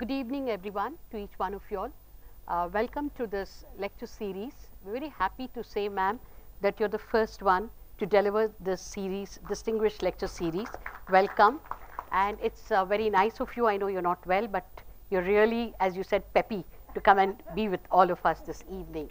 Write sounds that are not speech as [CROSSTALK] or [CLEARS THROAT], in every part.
good evening everyone to each one of you all. Uh, welcome to this lecture series. We're very happy to say ma'am that you're the first one to deliver this series, distinguished lecture series. Welcome and it's uh, very nice of you. I know you're not well but you're really as you said peppy to come and be with all of us this evening.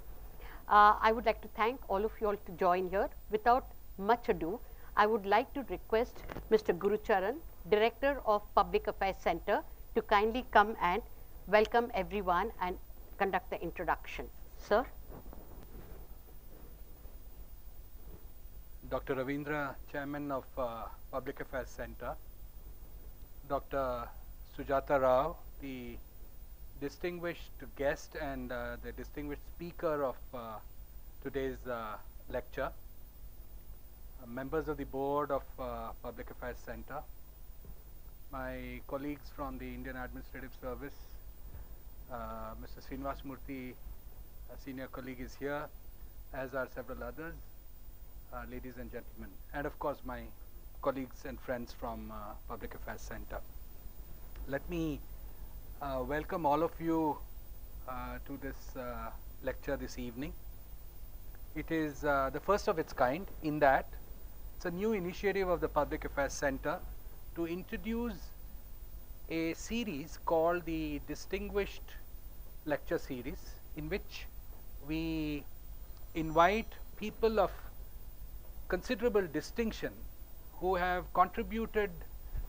Uh, I would like to thank all of you all to join here. Without much ado, I would like to request Mr. Gurucharan, Director of Public Affairs Center to kindly come and welcome everyone and conduct the introduction. Sir. Dr. Ravindra, Chairman of uh, Public Affairs Center, Dr. Sujatha Rao, the distinguished guest and uh, the distinguished speaker of uh, today's uh, lecture, uh, members of the board of uh, Public Affairs Center, my colleagues from the Indian Administrative Service, uh, Mr. Srinivas Murthy, a senior colleague is here, as are several others, uh, ladies and gentlemen, and of course my colleagues and friends from uh, Public Affairs Center. Let me uh, welcome all of you uh, to this uh, lecture this evening. It is the first of its kind in that it's a new initiative of the Public Affairs Center to introduce a series called the Distinguished Lecture Series in which we invite people of considerable distinction who have contributed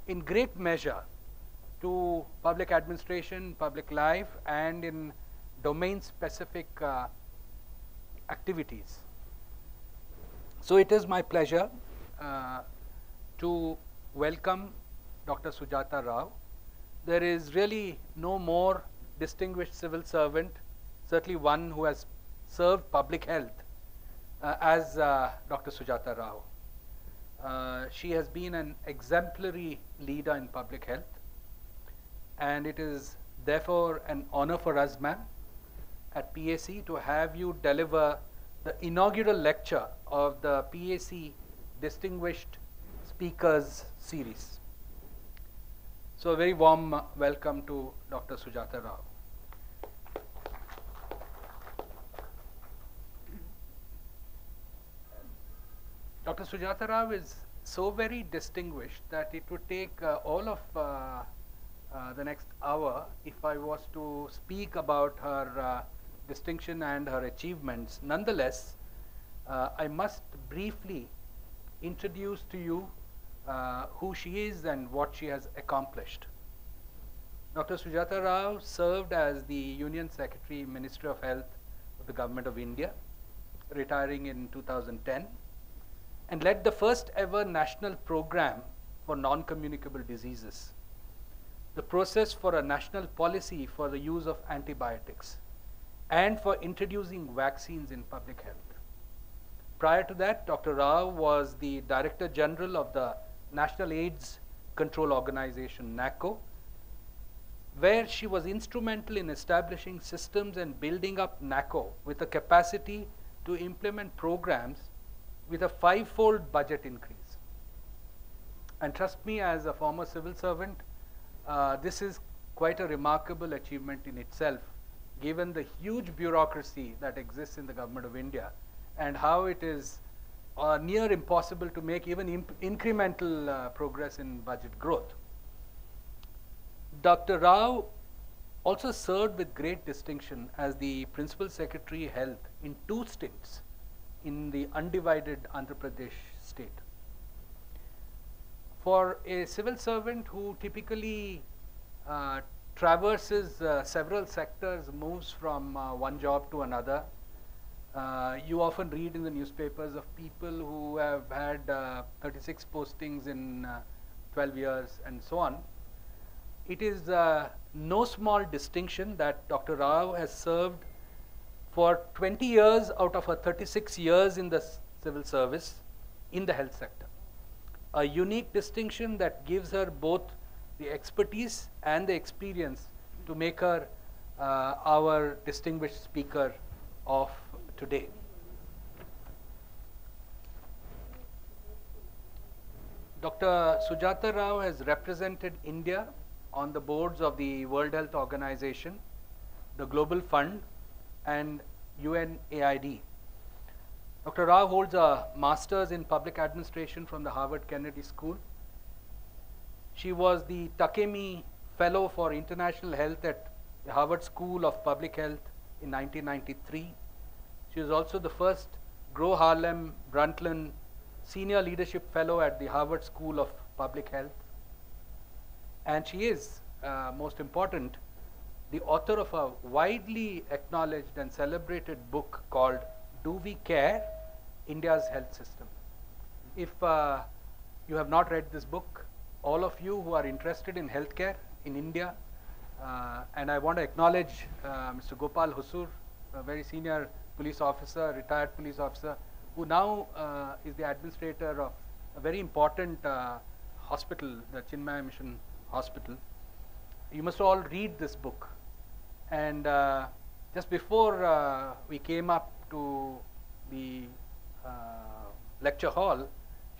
in great measure to public administration, public life and in domain specific uh, activities. So it is my pleasure uh, to welcome Dr. Sujatha Rao. There is really no more distinguished civil servant, certainly one who has served public health uh, as uh, Dr. Sujatha Rao. Uh, she has been an exemplary leader in public health and it is therefore an honor for us, ma'am, at PAC to have you deliver the inaugural lecture of the PAC Distinguished Speakers Series. So a very warm uh, welcome to Dr. Sujatha Rao. Dr. Sujatha Rao is so very distinguished that it would take uh, all of uh, uh, the next hour if I was to speak about her uh, distinction and her achievements. Nonetheless, uh, I must briefly introduce to you uh, who she is and what she has accomplished. Dr. Sujatha Rao served as the Union Secretary, Minister of Health of the Government of India, retiring in 2010, and led the first ever national program for non-communicable diseases the process for a national policy for the use of antibiotics and for introducing vaccines in public health. Prior to that, Dr. Rao was the Director General of the National AIDS Control Organization, NACO, where she was instrumental in establishing systems and building up NACO with a capacity to implement programs with a five-fold budget increase. And trust me, as a former civil servant, uh, this is quite a remarkable achievement in itself, given the huge bureaucracy that exists in the government of India and how it is uh, near impossible to make even incremental uh, progress in budget growth. Dr. Rao also served with great distinction as the Principal Secretary Health in two stints in the undivided Andhra Pradesh state for a civil servant who typically uh, traverses uh, several sectors, moves from uh, one job to another, uh, you often read in the newspapers of people who have had uh, 36 postings in uh, 12 years and so on. It is no small distinction that Dr. Rao has served for 20 years out of her 36 years in the civil service in the health sector a unique distinction that gives her both the expertise and the experience to make her uh, our distinguished speaker of today. Dr. Sujatha Rao has represented India on the boards of the World Health Organization, the Global Fund, and UNAIDS. Dr. Rao holds a master's in public administration from the Harvard Kennedy School. She was the Takemi Fellow for International Health at the Harvard School of Public Health in 1993. She was also the first Gro Harlem Brundtland Senior Leadership Fellow at the Harvard School of Public Health. And she is, uh, most important, the author of a widely acknowledged and celebrated book called Do We Care? India's Health System. If uh, you have not read this book, all of you who are interested in healthcare in India, uh, and I want to acknowledge uh, Mr. Gopal Hosur, a very senior police officer, retired police officer, who now uh, is the administrator of a very important uh, hospital, the Chinmaya Mission Hospital. You must all read this book. And uh, just before uh, we came up to the uh, lecture hall,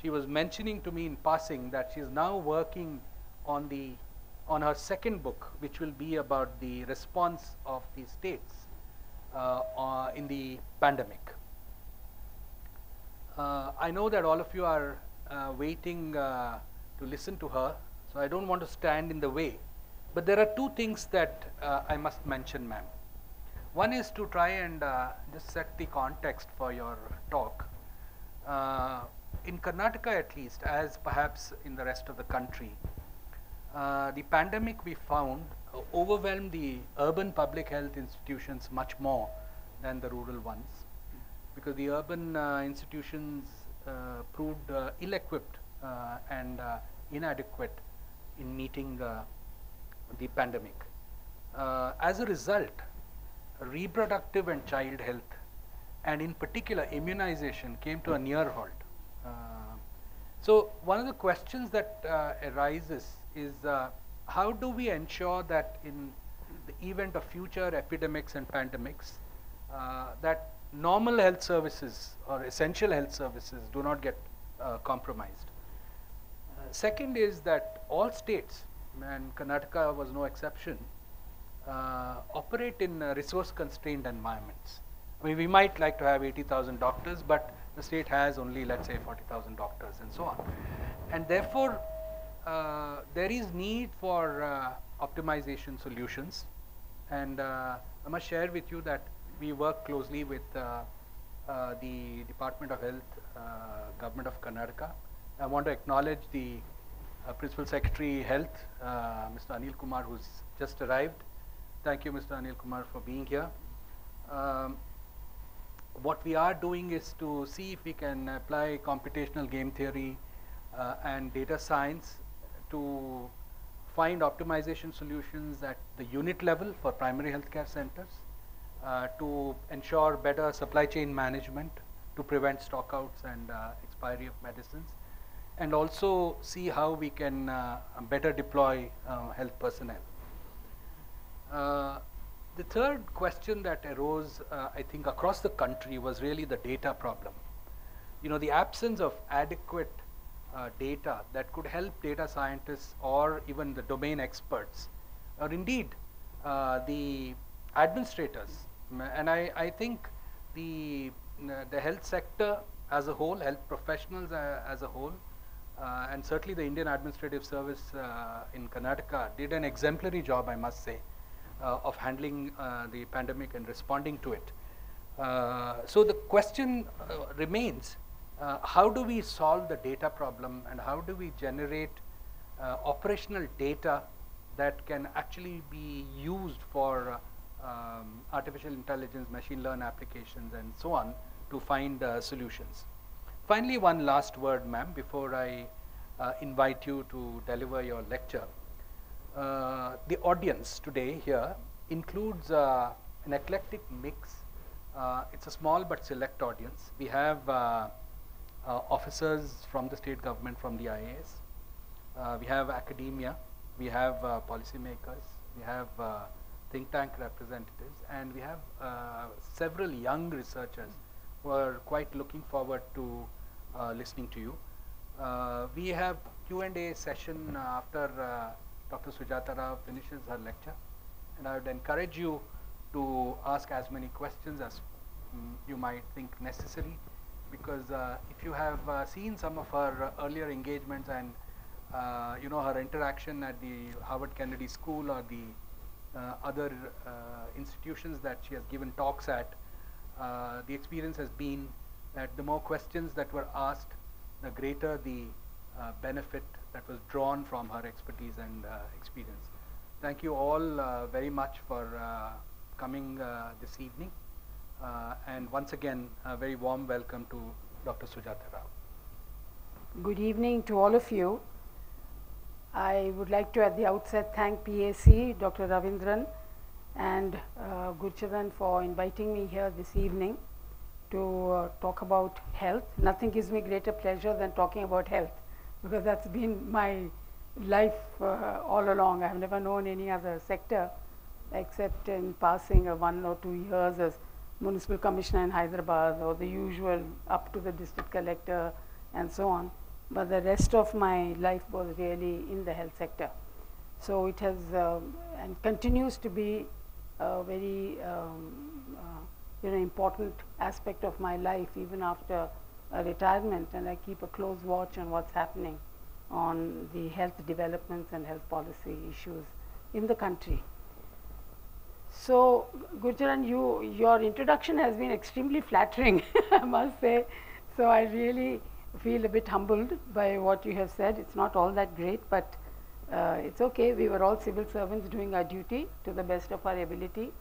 she was mentioning to me in passing that she is now working on the on her second book, which will be about the response of the states uh, uh, in the pandemic. Uh, I know that all of you are uh, waiting to listen to her, so I don't want to stand in the way. But there are two things that I must mention, ma'am. One is to try and just set the context for your talk. In Karnataka, at least, as perhaps in the rest of the country, the pandemic we found overwhelmed the urban public health institutions much more than the rural ones because the urban uh, institutions uh, proved uh, ill-equipped uh, and uh, inadequate in meeting uh, the pandemic. As a result, reproductive and child health, and in particular immunization, came to a near halt. So one of the questions that arises is how do we ensure that in the event of future epidemics and pandemics, uh, that normal health services or essential health services do not get uh, compromised. Uh, second is that all states, and Karnataka was no exception, uh, operate in uh, resource constrained environments. I mean, we might like to have 80,000 doctors, but the state has only, let's say, 40,000 doctors and so on. And therefore, uh, there is need for uh, optimization solutions. And uh, I must share with you that we work closely with uh, uh, the Department of Health, Government of Karnataka. I want to acknowledge the Principal Secretary Health, Mr. Anil Kumar, who's just arrived. Thank you, Mr. Anil Kumar, for being here. Um, what we are doing is to see if we can apply computational game theory uh, and data science to find optimization solutions at the unit level for primary healthcare centers uh, to ensure better supply chain management to prevent stockouts and uh, expiry of medicines and also see how we can uh, better deploy uh, health personnel. Uh, the third question that arose, uh, I think, across the country was really the data problem. You know, the absence of adequate data that could help data scientists or even the domain experts, or indeed uh, the administrators. And I, I think the, uh, the health sector as a whole, health professionals uh, as a whole, uh, and certainly the Indian Administrative Service uh, in Karnataka did an exemplary job, I must say, uh, of handling uh, the pandemic and responding to it. Uh, so the question uh, remains, uh, how do we solve the data problem and how do we generate uh, operational data that can actually be used for uh, um, artificial intelligence, machine learn applications and so on to find uh, solutions. Finally, one last word, ma'am, before I uh, invite you to deliver your lecture. The audience today here includes an eclectic mix. Uh, it's a small but select audience. We have uh, officers from the state government, from the IAS. Uh, we have academia. We have uh, policymakers. We have uh, think tank representatives, and we have uh, several young researchers who are quite looking forward to uh, listening to you. Uh, we have Q&A session uh, after uh, Dr. Sujatha Rao finishes her lecture. And I would encourage you to ask as many questions as mm, you might think necessary because uh, if you have uh, seen some of her earlier engagements and uh, you know her interaction at the Harvard Kennedy School or the uh, other uh, institutions that she has given talks at, the experience has been that the more questions that were asked, the greater the benefit that was drawn from her expertise and experience. Thank you all very much for coming this evening. Uh, and once again, a very warm welcome to Dr. Sujatha Rao. Good evening to all of you. I would like to at the outset thank PAC, Dr. Ravindran and uh, Gurcharan for inviting me here this evening to uh, talk about health. Nothing gives me greater pleasure than talking about health because that's been my life uh, all along. I've never known any other sector except in passing uh, one or two years as municipal commissioner in Hyderabad or the usual up to the district collector and so on. But the rest of my life was really in the health sector. So it has um, and continues to be a very um, uh, you know important aspect of my life even after retirement and I keep a close watch on what's happening on the health developments and health policy issues in the country. So, Gurcharan, you, your introduction has been extremely flattering, [LAUGHS] I must say. So, I really feel a bit humbled by what you have said. It's not all that great, but uh, it's okay. We were all civil servants doing our duty to the best of our ability,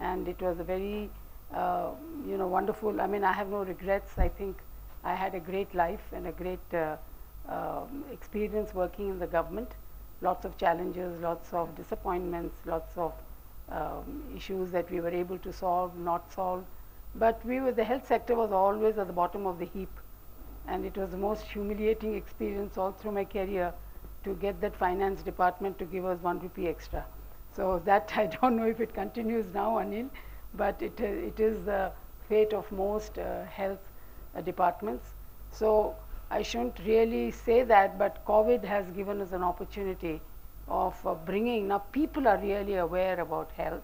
and it was a very, uh, you know, wonderful. I mean, I have no regrets. I think I had a great life and a great uh, um, experience working in the government. Lots of challenges, lots of disappointments, lots of um, issues that we were able to solve, not solve. But we were, the health sector was always at the bottom of the heap. And it was the most humiliating experience all through my career to get that finance department to give us one rupee extra. So that [LAUGHS] I don't know if it continues now, Anil, but it, uh, it is the fate of most uh, health uh, departments. So I shouldn't really say that, but COVID has given us an opportunity of uh, bringing, now people are really aware about health.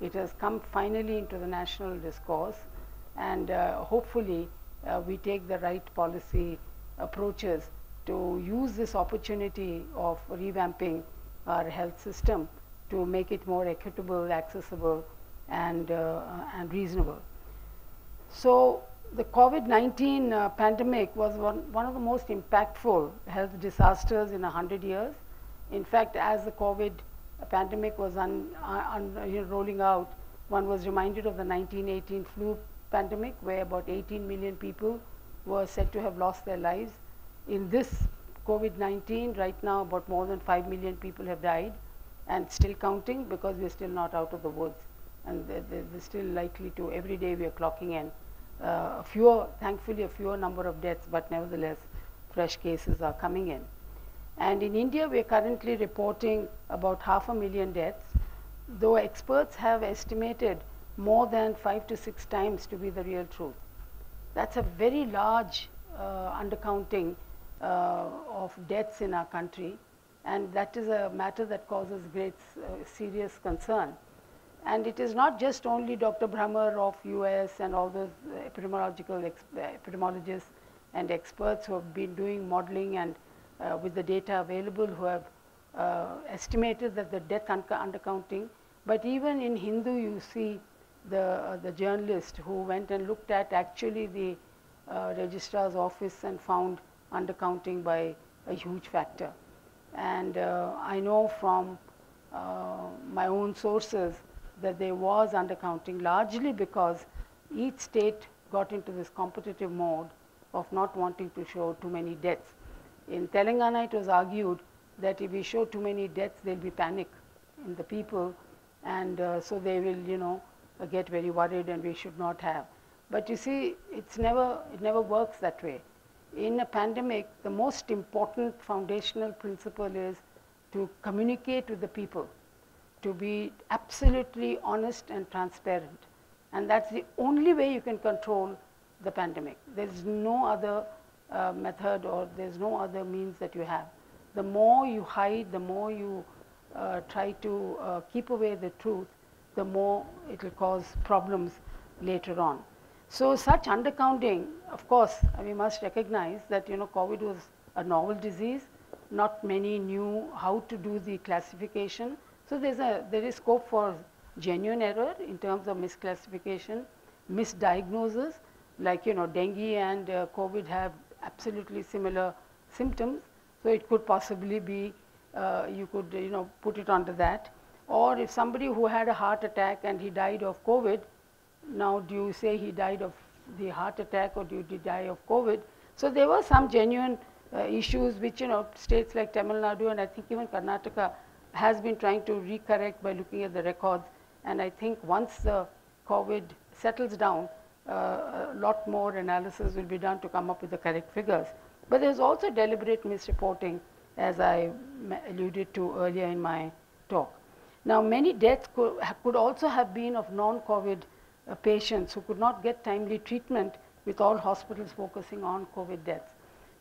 It has come finally into the national discourse and uh, hopefully uh, we take the right policy approaches to use this opportunity of revamping our health system to make it more equitable, accessible and, uh, and reasonable. So the COVID-19 uh, pandemic was one, one of the most impactful health disasters in a hundred years. In fact, as the COVID pandemic was un, uh, un, you know, rolling out, one was reminded of the 1918 flu pandemic where about 18 million people were said to have lost their lives. In this COVID-19, right now about more than 5 million people have died and still counting because we're still not out of the woods. And they're, they're still likely to, every day we are clocking in uh, fewer, thankfully a fewer number of deaths, but nevertheless fresh cases are coming in. And in India, we are currently reporting about half a million deaths, though experts have estimated more than five to six times to be the real truth. That's a very large uh, undercounting uh, of deaths in our country, and that is a matter that causes great uh, serious concern. And it is not just only Dr. Bhramar of US and all those epidemiological epidemiologists and experts who have been doing modeling and uh, with the data available who have uh, estimated that the death undercounting. But even in Hindu, you see the, uh, the journalist who went and looked at actually the uh, registrar's office and found undercounting by a huge factor. And uh, I know from uh, my own sources that there was undercounting largely because each state got into this competitive mode of not wanting to show too many deaths. In Telangana, it was argued that if we show too many deaths, there will be panic in the people, and uh, so they will, you know, uh, get very worried, and we should not have. But you see, it's never, it never works that way. In a pandemic, the most important foundational principle is to communicate with the people, to be absolutely honest and transparent. And that's the only way you can control the pandemic. There's no other uh, method or there's no other means that you have. The more you hide, the more you uh, try to uh, keep away the truth, the more it will cause problems later on. So such undercounting, of course, we must recognize that you know COVID was a novel disease. Not many knew how to do the classification. So there's a there is scope for genuine error in terms of misclassification, misdiagnosis. Like you know, dengue and uh, COVID have absolutely similar symptoms. So it could possibly be uh, you could you know put it under that. Or if somebody who had a heart attack and he died of COVID, now do you say he died of the heart attack or do you die of COVID? So there were some genuine uh, issues which you know states like Tamil Nadu and I think even Karnataka has been trying to recorrect by looking at the records and I think once the COVID settles down, a lot more analysis will be done to come up with the correct figures. But there's also deliberate misreporting as I alluded to earlier in my talk. Now many deaths could, could also have been of non-COVID uh, patients who could not get timely treatment with all hospitals focusing on COVID deaths.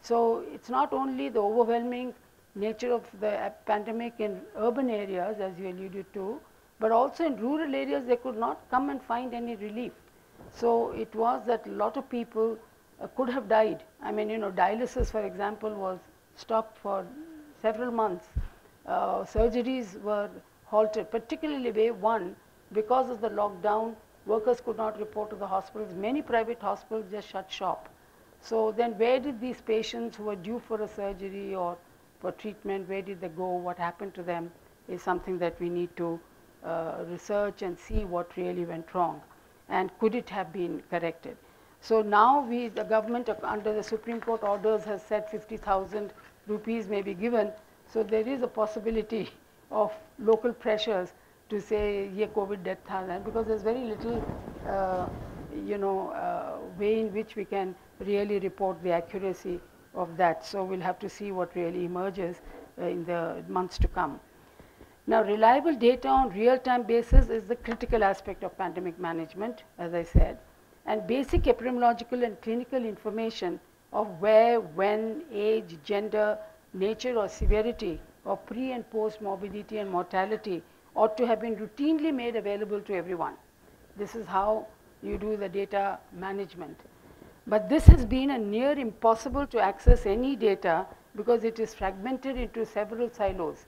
So it's not only the overwhelming nature of the pandemic in urban areas as you alluded to, but also in rural areas they could not come and find any relief. So it was that a lot of people uh, could have died. I mean, you know, dialysis, for example, was stopped for several months. Uh, surgeries were halted, particularly wave one, because of the lockdown, workers could not report to the hospitals. Many private hospitals just shut shop. So then where did these patients who were due for a surgery or for treatment, where did they go, what happened to them is something that we need to uh, research and see what really went wrong and could it have been corrected. So now we, the government under the Supreme Court orders has said 50,000 rupees may be given. So there is a possibility of local pressures to say ye COVID death tha because there's very little uh, you know uh, way in which we can really report the accuracy of that. So we'll have to see what really emerges uh, in the months to come. Now reliable data on real-time basis is the critical aspect of pandemic management as I said and basic epidemiological and clinical information of where, when, age, gender, nature or severity of pre and post morbidity and mortality ought to have been routinely made available to everyone. This is how you do the data management. But this has been a near impossible to access any data because it is fragmented into several silos.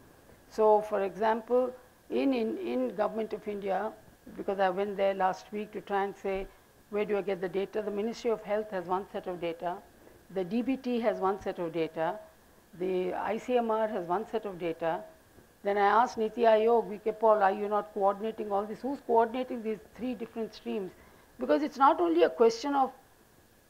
So for example, in, in, in Government of India, because I went there last week to try and say, where do I get the data? The Ministry of Health has one set of data. The DBT has one set of data. The ICMR has one set of data. Then I asked Niti Aayog, VK Paul, are you not coordinating all this? Who's coordinating these three different streams? Because it's not only a question of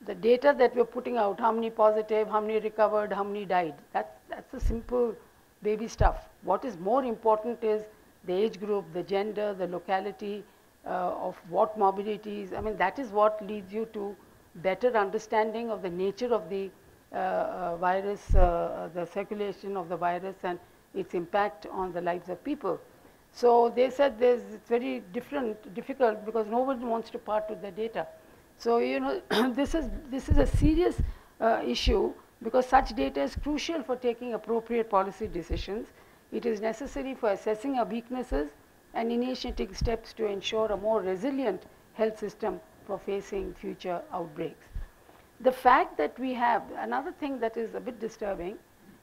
the data that we're putting out, how many positive, how many recovered, how many died. That's, that's the simple baby stuff. What is more important is the age group, the gender, the locality, uh, of what morbidities. I mean, that is what leads you to better understanding of the nature of the uh, uh, virus, uh, the circulation of the virus and its impact on the lives of people. So they said there's, it's very different, difficult because nobody wants to part with the data. So, you know, [CLEARS THROAT] this is, this is a serious uh, issue because such data is crucial for taking appropriate policy decisions. It is necessary for assessing our weaknesses and initiating steps to ensure a more resilient health system for facing future outbreaks. The fact that we have, another thing that is a bit disturbing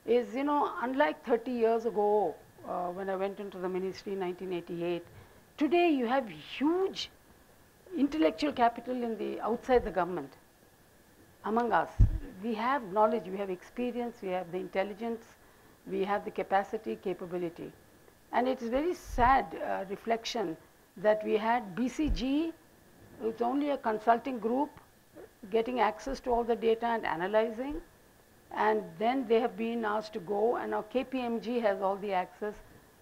is, you know, unlike 30 years ago uh, when I went into the ministry in 1988, today you have huge intellectual capital in the outside the government among us. We have knowledge, we have experience, we have the intelligence, we have the capacity, capability. And it is very sad uh, reflection that we had BCG, it's only a consulting group getting access to all the data and analyzing. And then they have been asked to go and now KPMG has all the access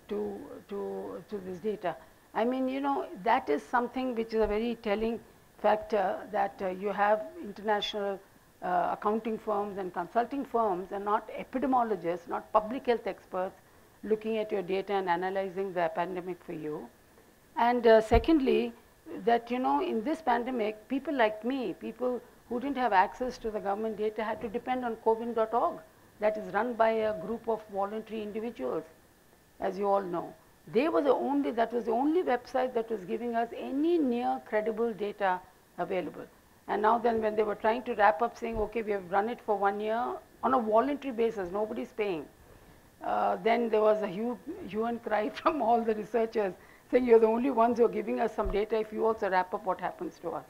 to, to, to this data. I mean, you know, that is something which is a very telling factor that uh, you have international uh, accounting firms and consulting firms and not epidemiologists, not public health experts looking at your data and analyzing the pandemic for you. And uh, secondly, that you know in this pandemic, people like me, people who didn't have access to the government data had to depend on cowin.org that is run by a group of voluntary individuals. as you all know. They were the only, that was the only website that was giving us any near credible data available. And now then when they were trying to wrap up saying, okay, we have run it for one year on a voluntary basis, nobody's paying. Uh, then there was a hue, and cry [LAUGHS] from all the researchers saying you're the only ones who are giving us some data. If you also wrap up, what happens to us?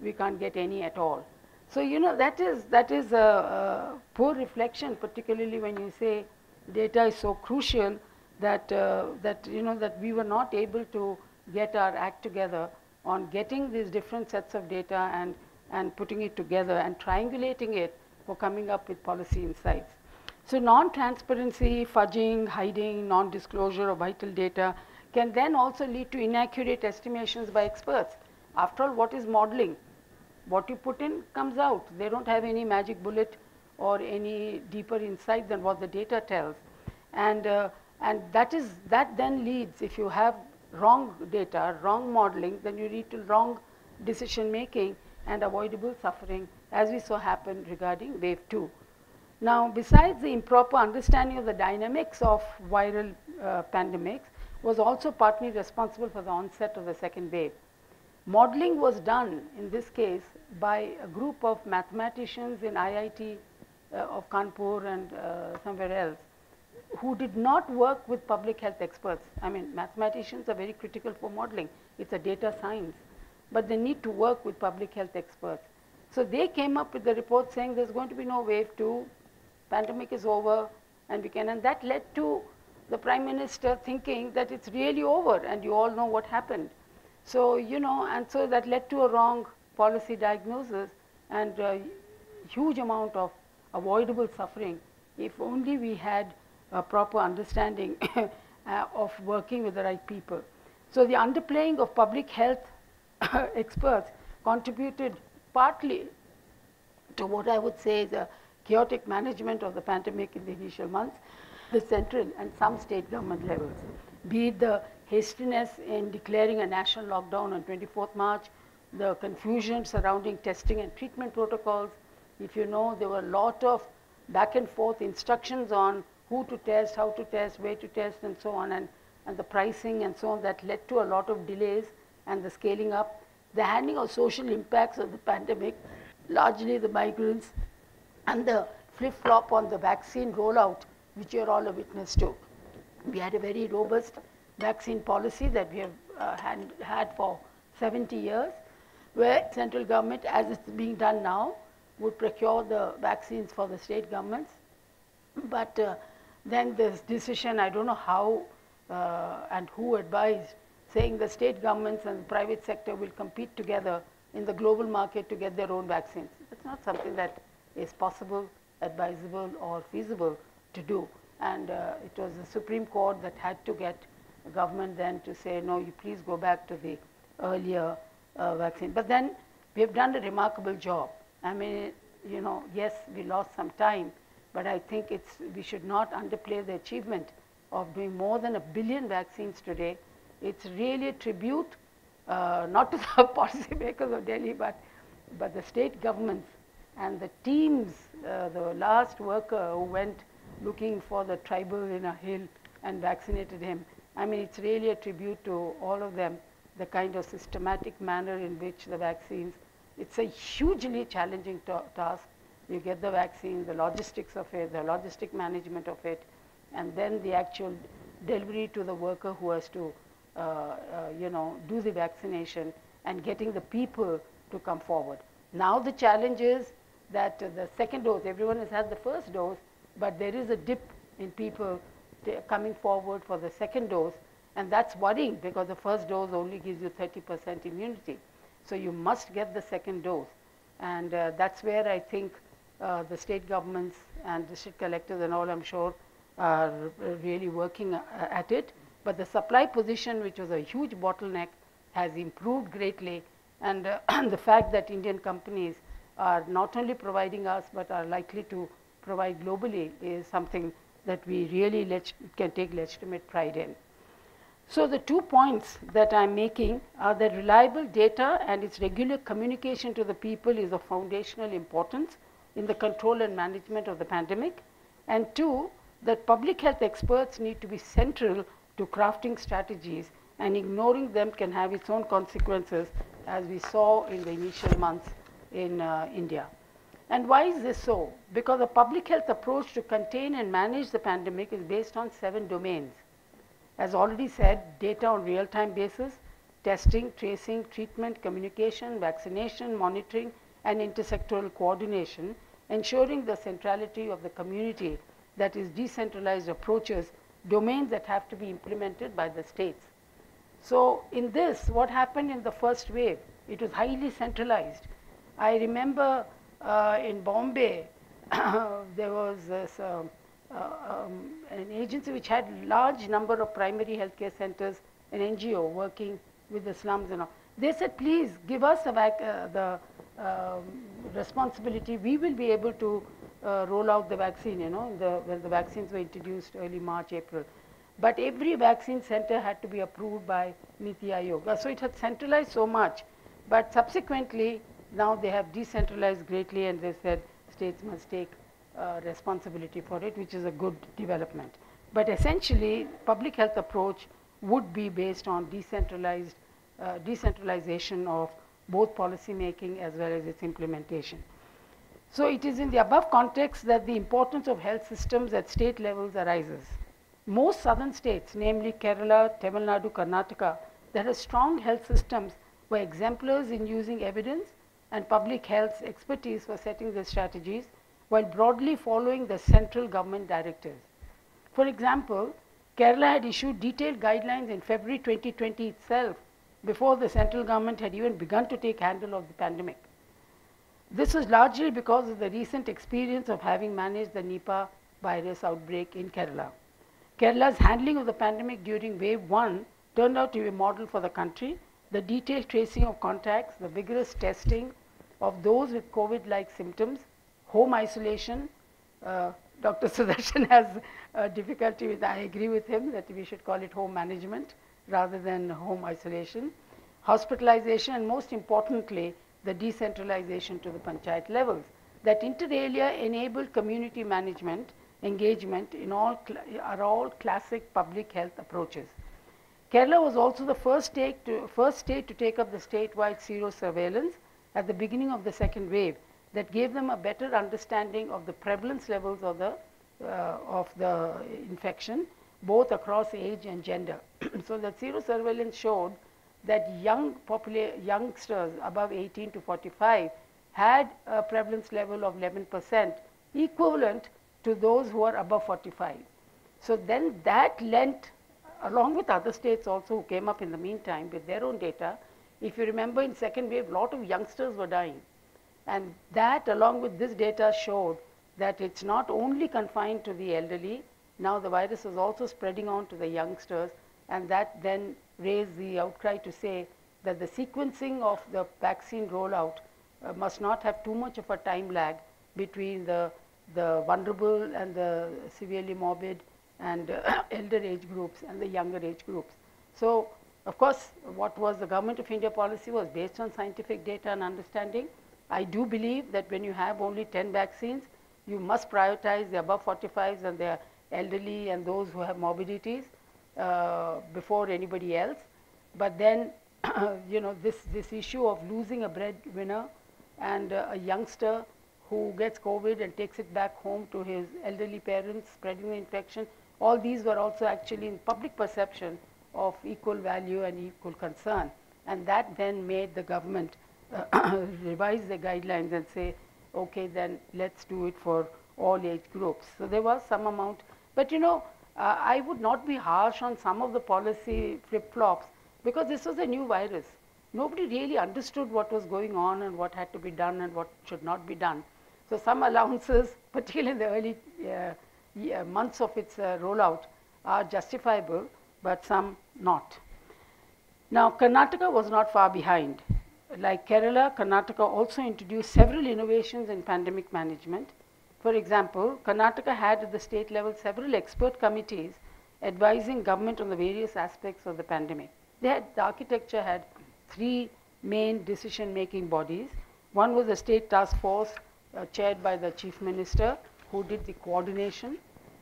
We can't get any at all. So you know that is that is a, a poor reflection, particularly when you say data is so crucial that uh, that you know that we were not able to get our act together on getting these different sets of data and and putting it together and triangulating it for coming up with policy insights. So non-transparency, fudging, hiding, non-disclosure of vital data can then also lead to inaccurate estimations by experts. After all, what is modeling? What you put in comes out. They don't have any magic bullet or any deeper insight than what the data tells. And, uh, and that is, that then leads, if you have wrong data, wrong modeling, then you lead to wrong decision making and avoidable suffering as we saw happen regarding wave 2. Now, besides the improper understanding of the dynamics of viral uh, pandemics was also partly responsible for the onset of the second wave. Modeling was done in this case by a group of mathematicians in IIT uh, of Kanpur and uh, somewhere else who did not work with public health experts. I mean, mathematicians are very critical for modeling. It's a data science. But they need to work with public health experts. So they came up with the report saying there's going to be no wave two, pandemic is over, and we can, and that led to the prime minister thinking that it's really over, and you all know what happened. So, you know, and so that led to a wrong policy diagnosis and a huge amount of avoidable suffering if only we had a proper understanding [LAUGHS] uh, of working with the right people. So the underplaying of public health [LAUGHS] experts contributed partly to what I would say is a chaotic management of the pandemic in the initial months, the central and some state government levels, be it the hastiness in declaring a national lockdown on 24th March, the confusion surrounding testing and treatment protocols. If you know, there were a lot of back and forth instructions on who to test, how to test, where to test, and so on, and, and the pricing and so on that led to a lot of delays and the scaling up. The handling of social impacts of the pandemic, largely the migrants, and the flip flop on the vaccine rollout, which you're all a witness to. We had a very robust vaccine policy that we have uh, had, had for 70 years, where central government, as it's being done now, would procure the vaccines for the state governments. But uh, then this decision, I don't know how uh, and who advised, saying the state governments and the private sector will compete together in the global market to get their own vaccines. It's not something that is possible, advisable, or feasible to do. And uh, it was the Supreme Court that had to get the government then to say, no, you please go back to the earlier uh, vaccine. But then we have done a remarkable job. I mean, you know, yes, we lost some time, but I think it's, we should not underplay the achievement of doing more than a billion vaccines today. It's really a tribute, uh, not to [LAUGHS] the policymakers of Delhi, but, but the state governments and the teams, uh, the last worker who went looking for the tribal in a hill and vaccinated him. I mean, it's really a tribute to all of them, the kind of systematic manner in which the vaccines, it's a hugely challenging task. You get the vaccine, the logistics of it, the logistic management of it, and then the actual delivery to the worker who has to, uh, uh, you know, do the vaccination and getting the people to come forward. Now the challenge is that the second dose, everyone has had the first dose, but there is a dip in people coming forward for the second dose, and that's worrying because the first dose only gives you 30% immunity. So you must get the second dose. And uh, that's where I think uh, the state governments and district collectors and all, I'm sure, are really working uh, at it. But the supply position, which was a huge bottleneck, has improved greatly. And uh, [CLEARS THROAT] the fact that Indian companies are not only providing us, but are likely to provide globally is something that we really can take legitimate pride in. So the two points that I'm making are that reliable data and its regular communication to the people is of foundational importance in the control and management of the pandemic. And two, that public health experts need to be central to crafting strategies and ignoring them can have its own consequences as we saw in the initial months in uh, India. And why is this so? Because a public health approach to contain and manage the pandemic is based on seven domains. As already said, data on real-time basis, testing, tracing, treatment, communication, vaccination, monitoring, and intersectoral coordination, ensuring the centrality of the community that is decentralized approaches, domains that have to be implemented by the states. So in this, what happened in the first wave? It was highly centralized. I remember uh, in Bombay, [COUGHS] there was this, uh, um, an agency which had large number of primary healthcare centers, an NGO working with the slums and all. They said, please give us the, uh, the um, responsibility. We will be able to uh, roll out the vaccine, you know, the, the vaccines were introduced early March, April. But every vaccine center had to be approved by Niti Aayog. So it had centralized so much. But subsequently, now they have decentralized greatly and they said states must take uh, responsibility for it, which is a good development. But essentially, public health approach would be based on decentralized, uh, decentralization of both policy making as well as its implementation. So it is in the above context that the importance of health systems at state levels arises. Most southern states, namely Kerala, Tamil Nadu, Karnataka, that have strong health systems were exemplars in using evidence and public health expertise for setting their strategies while broadly following the central government directives. For example, Kerala had issued detailed guidelines in February 2020 itself before the central government had even begun to take handle of the pandemic. This was largely because of the recent experience of having managed the Nipah virus outbreak in Kerala. Kerala's handling of the pandemic during wave one turned out to be a model for the country. The detailed tracing of contacts, the vigorous testing of those with COVID-like symptoms, home isolation. Uh, Dr. [LAUGHS] Sudarshan has uh, difficulty with, I agree with him that we should call it home management rather than home isolation. Hospitalization and most importantly, the decentralization to the panchayat levels. That inter alia enabled community management engagement in all are all classic public health approaches. Kerala was also the first state, to, first state to take up the statewide sero surveillance at the beginning of the second wave that gave them a better understanding of the prevalence levels of the, uh, of the infection both across age and gender. [CLEARS THROAT] so the surveillance showed that young youngsters above 18 to 45 had a prevalence level of 11 percent equivalent to those who are above 45. So then that lent, along with other states also who came up in the meantime with their own data, if you remember in second wave, a lot of youngsters were dying. And that along with this data showed that it's not only confined to the elderly, now the virus is also spreading on to the youngsters and that then raised the outcry to say that the sequencing of the vaccine rollout uh, must not have too much of a time lag between the, the vulnerable and the severely morbid and uh, [COUGHS] elder age groups and the younger age groups. So, of course, what was the government of India policy was based on scientific data and understanding. I do believe that when you have only 10 vaccines, you must prioritize the above 45s and the elderly and those who have morbidities uh, before anybody else. But then, [CLEARS THROAT] you know, this, this issue of losing a breadwinner and uh, a youngster who gets COVID and takes it back home to his elderly parents, spreading the infection, all these were also actually in public perception of equal value and equal concern. And that then made the government uh, [CLEARS THROAT] revise the guidelines and say, okay, then let's do it for all age groups. So there was some amount. But you know, uh, I would not be harsh on some of the policy flip-flops because this was a new virus. Nobody really understood what was going on and what had to be done and what should not be done. So some [LAUGHS] allowances, particularly in the early uh, months of its uh, rollout, are justifiable, but some not. Now, Karnataka was not far behind. Like Kerala, Karnataka also introduced several innovations in pandemic management. For example, Karnataka had at the state level several expert committees advising government on the various aspects of the pandemic. Had, the architecture had three main decision-making bodies. One was the state task force uh, chaired by the chief minister who did the coordination.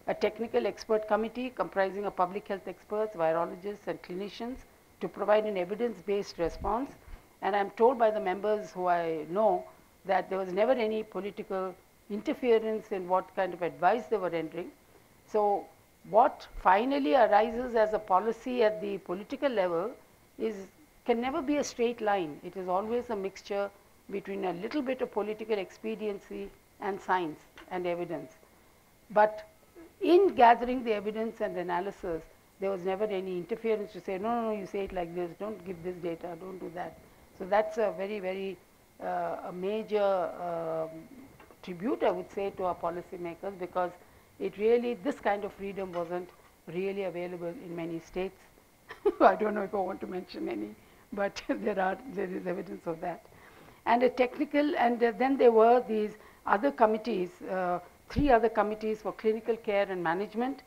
a technical expert committee comprising of public health experts, virologists, and clinicians to provide an evidence-based response. And I'm told by the members who I know that there was never any political interference in what kind of advice they were rendering. So what finally arises as a policy at the political level is can never be a straight line. It is always a mixture between a little bit of political expediency and science and evidence. But in gathering the evidence and analysis, there was never any interference to say, no, no, no, you say it like this, don't give this data, don't do that. So that's a very, very uh, a major uh, tribute, I would say, to our policymakers because it really, this kind of freedom wasn't really available in many states. [LAUGHS] I don't know if I want to mention any, but [LAUGHS] there are, there is evidence of that. And a technical, and uh, then there were these other committees, uh, three other committees for clinical care and management,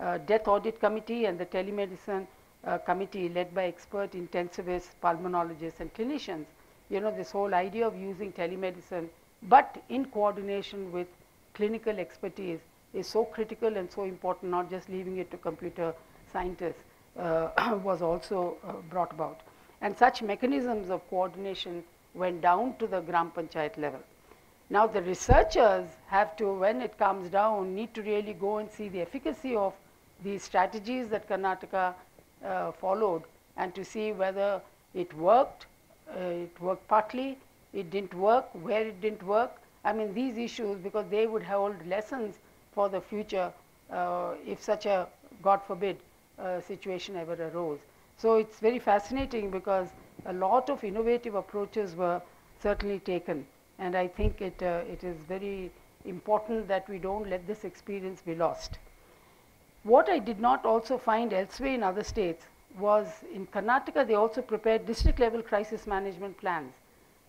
uh, death audit committee and the telemedicine uh, committee led by expert intensivists, pulmonologists and clinicians. You know, this whole idea of using telemedicine, but in coordination with clinical expertise is so critical and so important, not just leaving it to computer scientists, uh, [COUGHS] was also uh, brought about. And such mechanisms of coordination went down to the Gram Panchayat level. Now the researchers have to, when it comes down, need to really go and see the efficacy of the strategies that Karnataka uh, followed and to see whether it worked, uh, it worked partly, it didn't work, where it didn't work. I mean these issues because they would hold lessons for the future uh, if such a, God forbid, uh, situation ever arose. So it's very fascinating because a lot of innovative approaches were certainly taken and I think it, uh, it is very important that we don't let this experience be lost. What I did not also find elsewhere in other states was in Karnataka they also prepared district level crisis management plans.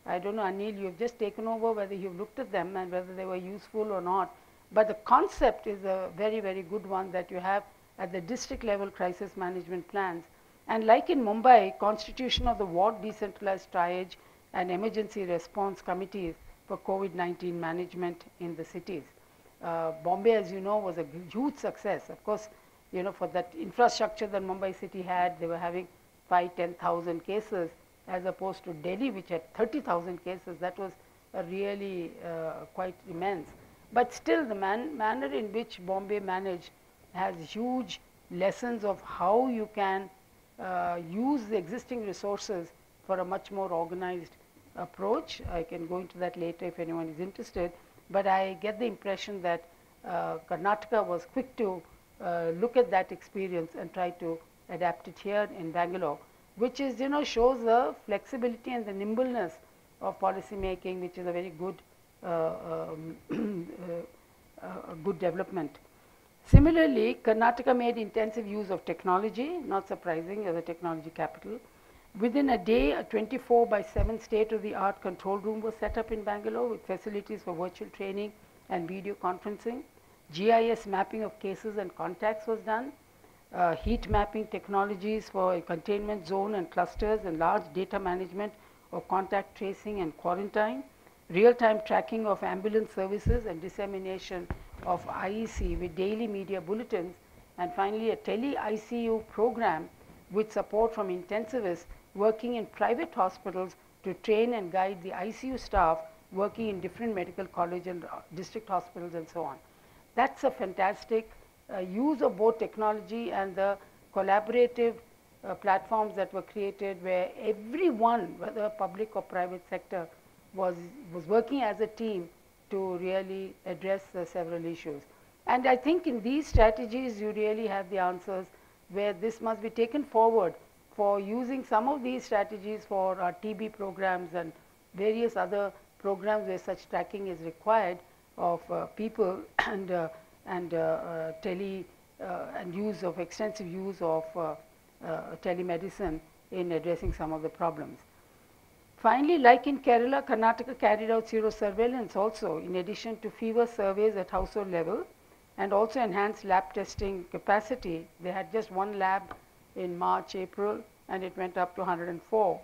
I don't know Anil, you've just taken over whether you've looked at them and whether they were useful or not. But the concept is a very, very good one that you have at the district level crisis management plans. And like in Mumbai, constitution of the ward decentralized triage and emergency response committees for COVID-19 management in the cities. Uh, Bombay, as you know, was a huge success. Of course, you know, for that infrastructure that Mumbai city had, they were having five, 10,000 cases as opposed to Delhi, which had 30,000 cases. That was really uh, quite immense. But still, the man manner in which Bombay managed has huge lessons of how you can uh, use the existing resources for a much more organized approach. I can go into that later if anyone is interested. But I get the impression that uh, Karnataka was quick to uh, look at that experience and try to adapt it here in Bangalore, which is, you know, shows the flexibility and the nimbleness of policy making, which is a very good, uh, um, [CLEARS THROAT] uh, good development. Similarly, Karnataka made intensive use of technology, not surprising as a technology capital. Within a day, a 24 by 7 state-of-the-art control room was set up in Bangalore with facilities for virtual training and video conferencing. GIS mapping of cases and contacts was done. Uh, heat mapping technologies for containment zone and clusters and large data management of contact tracing and quarantine. Real-time tracking of ambulance services and dissemination of IEC with daily media bulletins. And finally, a tele-ICU program with support from intensivists working in private hospitals to train and guide the ICU staff working in different medical college and uh, district hospitals and so on. That's a fantastic use of both technology and the collaborative uh, platforms that were created where everyone, whether public or private sector, was, was working as a team to really address the several issues. And I think in these strategies, you really have the answers where this must be taken forward for using some of these strategies for our TB programs and various other programs where such tracking is required of uh, people [COUGHS] and, uh, and uh, uh tele uh, and use of extensive use of telemedicine in addressing some of the problems. Finally, like in Kerala, Karnataka carried out sero surveillance also in addition to fever surveys at household level and also enhanced lab testing capacity. They had just one lab in March, April, and it went up to 104.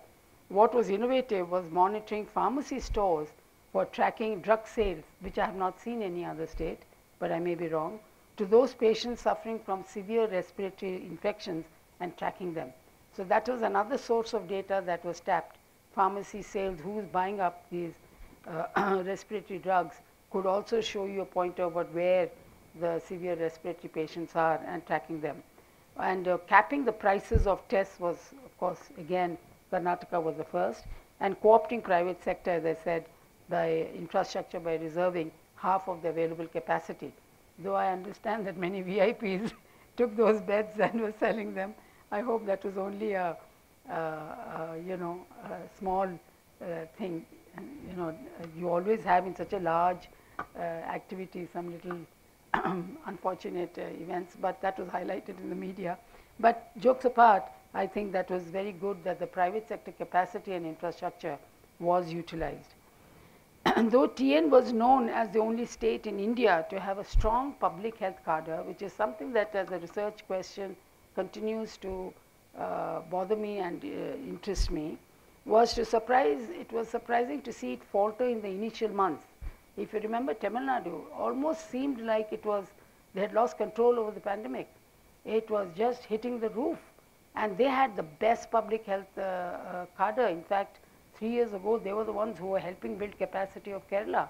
What was innovative was monitoring pharmacy stores for tracking drug sales, which I have not seen any other state, but I may be wrong, to those patients suffering from severe respiratory infections and tracking them. So that was another source of data that was tapped. Pharmacy sales, who's buying up these uh, [COUGHS] respiratory drugs, could also show you a pointer about where the severe respiratory patients are and tracking them. And uh, capping the prices of tests was, of course, again, Karnataka was the first. And co-opting private sector, as I said, by infrastructure by reserving half of the available capacity. Though I understand that many [LAUGHS] VIPs took those beds and were selling them, I hope that was only a, you know, a small uh, thing. You know, you always have in such a large uh, activity some little [CLEARS THROAT] unfortunate uh, events, but that was highlighted in the media. But jokes apart, I think that was very good that the private sector capacity and infrastructure was utilized. And though TN was known as the only state in India to have a strong public health cadre, which is something that as a research question continues to uh, bother me and uh, interest me, was to surprise, it was surprising to see it falter in the initial months. If you remember, Tamil Nadu almost seemed like it was, they had lost control over the pandemic. It was just hitting the roof. And they had the best public health uh, uh, cadre. In fact, three years ago, they were the ones who were helping build capacity of Kerala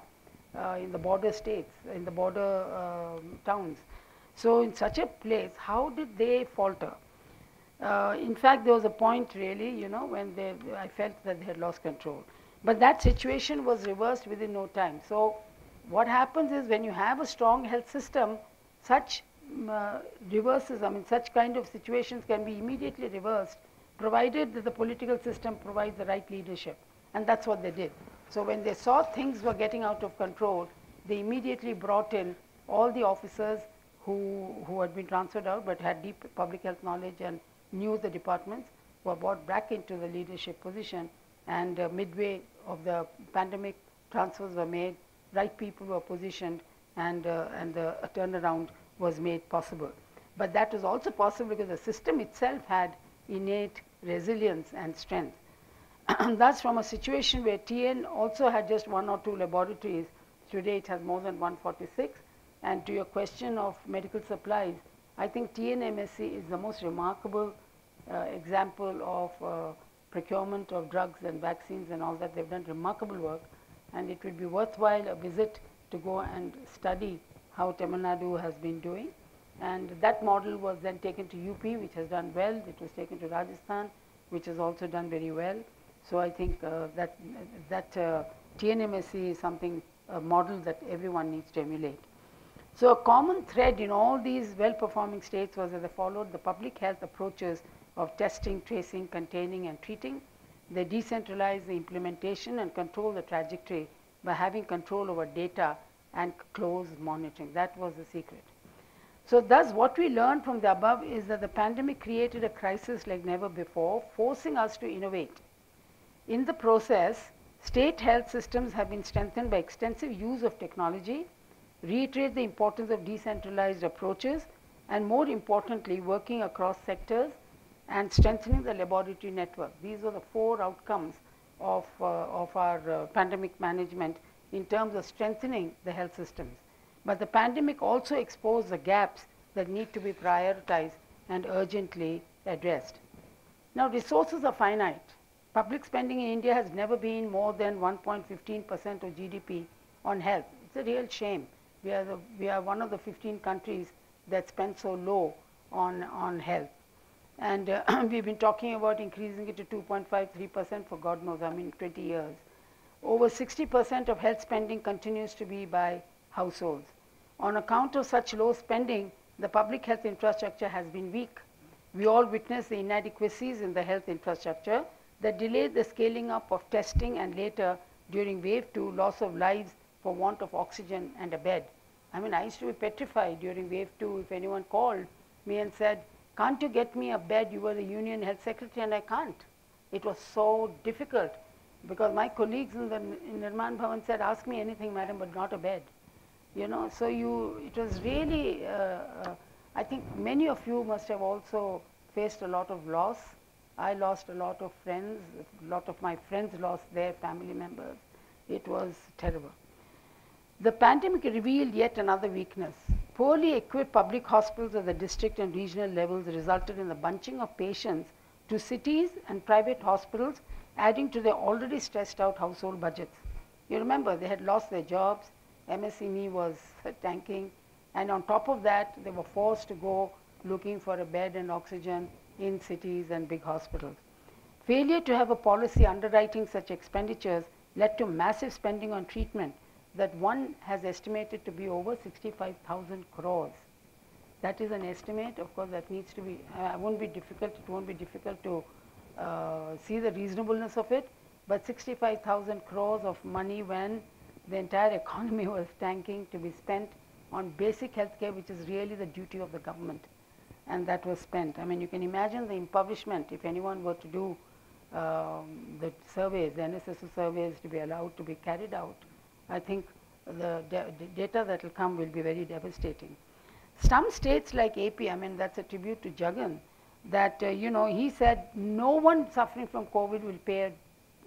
uh, in the border states, in the border um, towns. So in such a place, how did they falter? Uh, in fact, there was a point really, you know, when they, I felt that they had lost control. But that situation was reversed within no time. So what happens is when you have a strong health system, such um, uh, reverses, I mean, such kind of situations can be immediately reversed, provided that the political system provides the right leadership. And that's what they did. So when they saw things were getting out of control, they immediately brought in all the officers who, who had been transferred out but had deep public health knowledge and knew the departments were brought back into the leadership position and uh, midway of the pandemic, transfers were made, right people were positioned, and, uh, and the turnaround was made possible. But that was also possible because the system itself had innate resilience and strength. [CLEARS THROAT] Thus, from a situation where TN also had just one or two laboratories, today it has more than 146. And to your question of medical supplies, I think TNMSC is the most remarkable uh, example of uh, procurement of drugs and vaccines and all that. They've done remarkable work and it would be worthwhile a visit to go and study how Tamil Nadu has been doing. And that model was then taken to UP, which has done well. It was taken to Rajasthan, which has also done very well. So I think uh, that, that uh, TNMSC is something, a model that everyone needs to emulate. So a common thread in all these well-performing states was that they followed the public health approaches of testing, tracing, containing and treating. They decentralized the implementation and control the trajectory by having control over data and close monitoring. That was the secret. So thus what we learned from the above is that the pandemic created a crisis like never before, forcing us to innovate. In the process, state health systems have been strengthened by extensive use of technology, reiterate the importance of decentralized approaches, and more importantly, working across sectors and strengthening the laboratory network. These are the four outcomes of, uh, of our uh, pandemic management in terms of strengthening the health systems. But the pandemic also exposed the gaps that need to be prioritized and urgently addressed. Now, resources are finite. Public spending in India has never been more than 1.15% of GDP on health. It's a real shame. We are, the, we are one of the 15 countries that spend so low on, on health. And uh, [CLEARS THROAT] we've been talking about increasing it to 2.53% for God knows, I mean 20 years. Over 60% of health spending continues to be by households. On account of such low spending, the public health infrastructure has been weak. We all witnessed the inadequacies in the health infrastructure that delayed the scaling up of testing and later during wave 2 loss of lives for want of oxygen and a bed. I mean, I used to be petrified during wave 2 if anyone called me and said, can't you get me a bed? You were the union health secretary and I can't. It was so difficult because my colleagues in the in Nirman Bhavan said, ask me anything, madam, but not a bed. You know, so you, it was really, uh, uh, I think many of you must have also faced a lot of loss. I lost a lot of friends, a lot of my friends lost their family members. It was terrible. The pandemic revealed yet another weakness Poorly equipped public hospitals at the district and regional levels resulted in the bunching of patients to cities and private hospitals, adding to their already stressed out household budgets. You remember, they had lost their jobs, MSME was tanking, and on top of that, they were forced to go looking for a bed and oxygen in cities and big hospitals. Failure to have a policy underwriting such expenditures led to massive spending on treatment that one has estimated to be over 65,000 crores. That is an estimate, of course, that needs to be, uh, won't be difficult, it won't be difficult to uh, see the reasonableness of it, but 65,000 crores of money when the entire economy [LAUGHS] was tanking to be spent on basic health care, which is really the duty of the government. And that was spent. I mean, you can imagine the impoverishment if anyone were to do um, the surveys, the NSSO surveys to be allowed to be carried out. I think the, data that will come will be very devastating. Some states like AP, I mean, that's a tribute to Jagan, that, uh, you know, he said no one suffering from COVID will pay a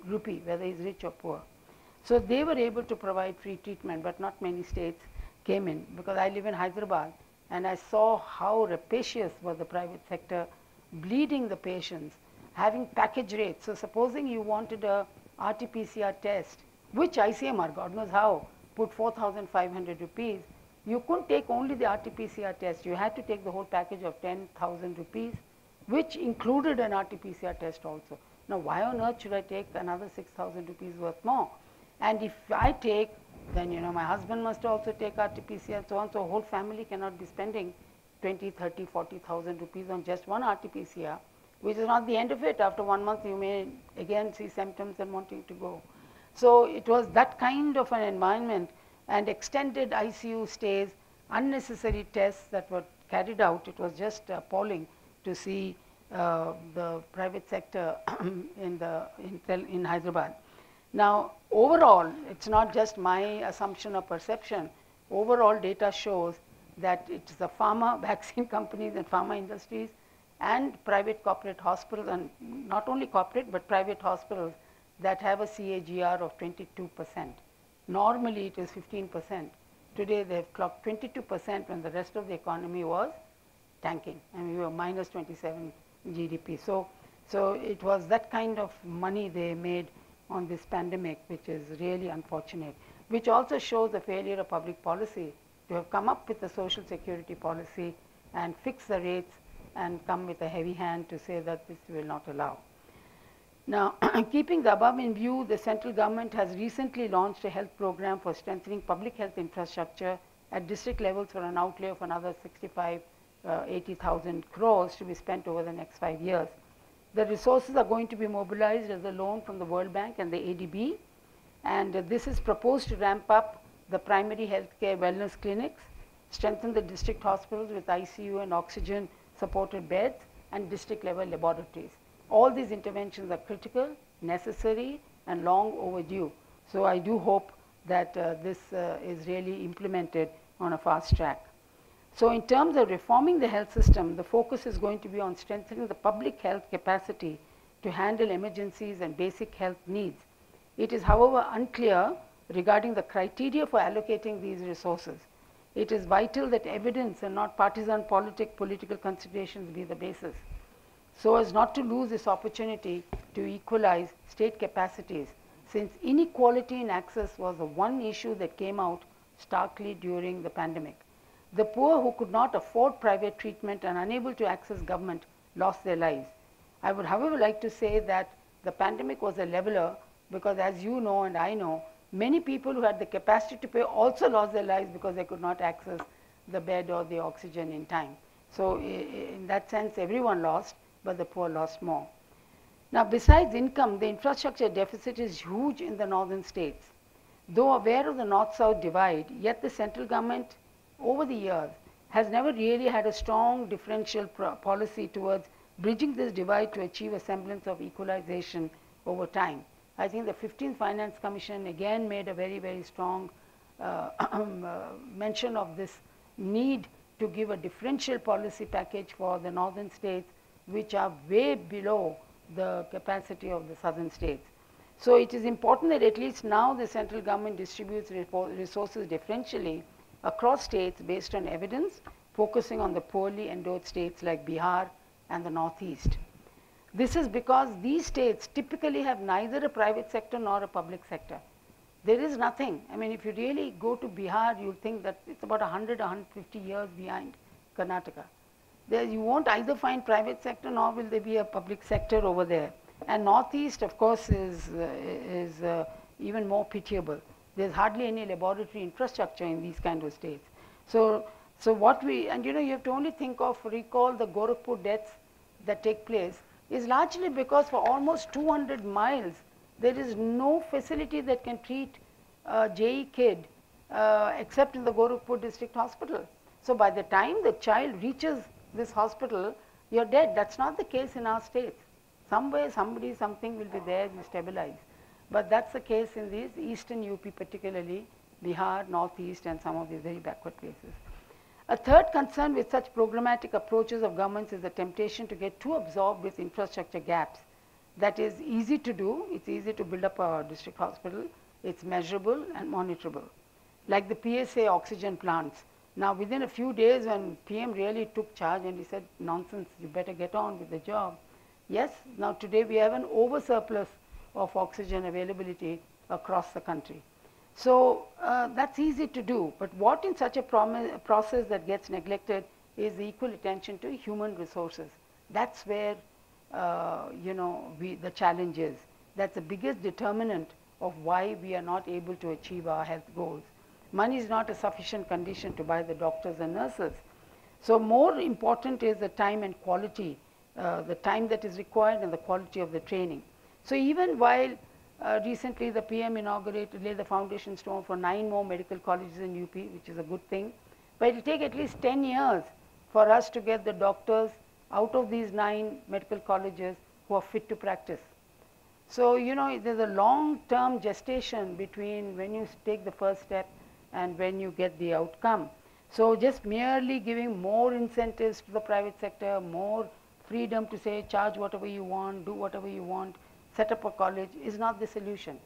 rupee, whether he's rich or poor. So they were able to provide free treatment, but not many states came in because I live in Hyderabad and I saw how rapacious was the private sector bleeding the patients, having package rates. So supposing you wanted a RT-PCR test, which ICMR, God knows how, put 4,500 rupees, you couldn't take only the RT-PCR test. You had to take the whole package of 10,000 rupees, which included an RT-PCR test also. Now, why on earth should I take another 6,000 rupees worth more? And if I take, then you know, my husband must also take RT-PCR and so on. So, whole family cannot be spending 20, 30, 40,000 rupees on just one RT-PCR, which is not the end of it. After one month, you may again see symptoms and wanting to go. So, it was that kind of an environment and extended ICU stays, unnecessary tests that were carried out. It was just appalling to see uh, the private sector [CLEARS THROAT] in, the, in, in Hyderabad. Now, overall, it's not just my assumption or perception. Overall data shows that it's the pharma [LAUGHS] vaccine companies and pharma industries and private corporate hospitals and not only corporate but private hospitals that have a CAGR of 22 percent. Normally it is 15 percent. Today they have clocked 22 percent when the rest of the economy was tanking and we were minus 27 GDP. So, so it was that kind of money they made on this pandemic which is really unfortunate, which also shows the failure of public policy to have come up with a social security policy and fix the rates and come with a heavy hand to say that this will not allow. Now, [CLEARS THROAT] keeping the above in view, the central government has recently launched a health program for strengthening public health infrastructure at district levels for an outlay of another 65, uh, 80,000 crores to be spent over the next five years. The resources are going to be mobilized as a loan from the World Bank and the ADB, and uh, this is proposed to ramp up the primary healthcare wellness clinics, strengthen the district hospitals with ICU and oxygen supported beds, and district level laboratories. All these interventions are critical, necessary and long overdue. So I do hope that uh, this uh, is really implemented on a fast track. So in terms of reforming the health system, the focus is going to be on strengthening the public health capacity to handle emergencies and basic health needs. It is however unclear regarding the criteria for allocating these resources. It is vital that evidence and not partisan politic, political considerations be the basis so as not to lose this opportunity to equalize state capacities since inequality in access was the one issue that came out starkly during the pandemic. The poor who could not afford private treatment and unable to access government lost their lives. I would however like to say that the pandemic was a leveler because as you know and I know, many people who had the capacity to pay also lost their lives because they could not access the bed or the oxygen in time. So in that sense, everyone lost but the poor lost more. Now, besides income, the infrastructure deficit is huge in the northern states. Though aware of the north-south divide, yet the central government over the years has never really had a strong differential policy towards bridging this divide to achieve a semblance of equalization over time. I think the 15th Finance Commission again made a very, very strong uh, [CLEARS THROAT] uh, mention of this need to give a differential policy package for the northern states which are way below the capacity of the southern states. So it is important that at least now the central government distributes resources differentially across states based on evidence, focusing on the poorly endowed states like Bihar and the Northeast. This is because these states typically have neither a private sector nor a public sector. There is nothing. I mean, if you really go to Bihar, you'll think that it's about 100, 150 years behind Karnataka. There you won't either find private sector nor will there be a public sector over there. And Northeast, of course, is, uh, is uh, even more pitiable. There's hardly any laboratory infrastructure in these kind of states. So, so what we, and you know, you have to only think of, recall the Gorakhpur deaths that take place is largely because for almost 200 miles, there is no facility that can treat a JE kid uh, except in the Gorakhpur district hospital. So by the time the child reaches this hospital, you're dead. That's not the case in our states. Somewhere, somebody, something will be there, will stabilize. But that's the case in these eastern UP particularly, Bihar, Northeast and some of these very backward places. A third concern with such programmatic approaches of governments is the temptation to get too absorbed with infrastructure gaps. That is easy to do, it's easy to build up a district hospital, it's measurable and monitorable. Like the PSA oxygen plants. Now within a few days when PM really took charge and he said, nonsense, you better get on with the job. Yes, now today we have an oversurplus of oxygen availability across the country. So uh, that's easy to do, but what in such a process that gets neglected is equal attention to human resources. That's where, uh, you know, we, the challenge is. That's the biggest determinant of why we are not able to achieve our health goals. Money is not a sufficient condition to buy the doctors and nurses. So more important is the time and quality, uh, the time that is required and the quality of the training. So even while uh, recently, the PM inaugurated, laid the foundation stone for nine more medical colleges in UP, which is a good thing. But it will take at least 10 years for us to get the doctors out of these nine medical colleges who are fit to practice. So, you know, there's a long-term gestation between when you take the first step and when you get the outcome. So, just merely giving more incentives to the private sector, more freedom to say charge whatever you want, do whatever you want, set up a college is not the solution.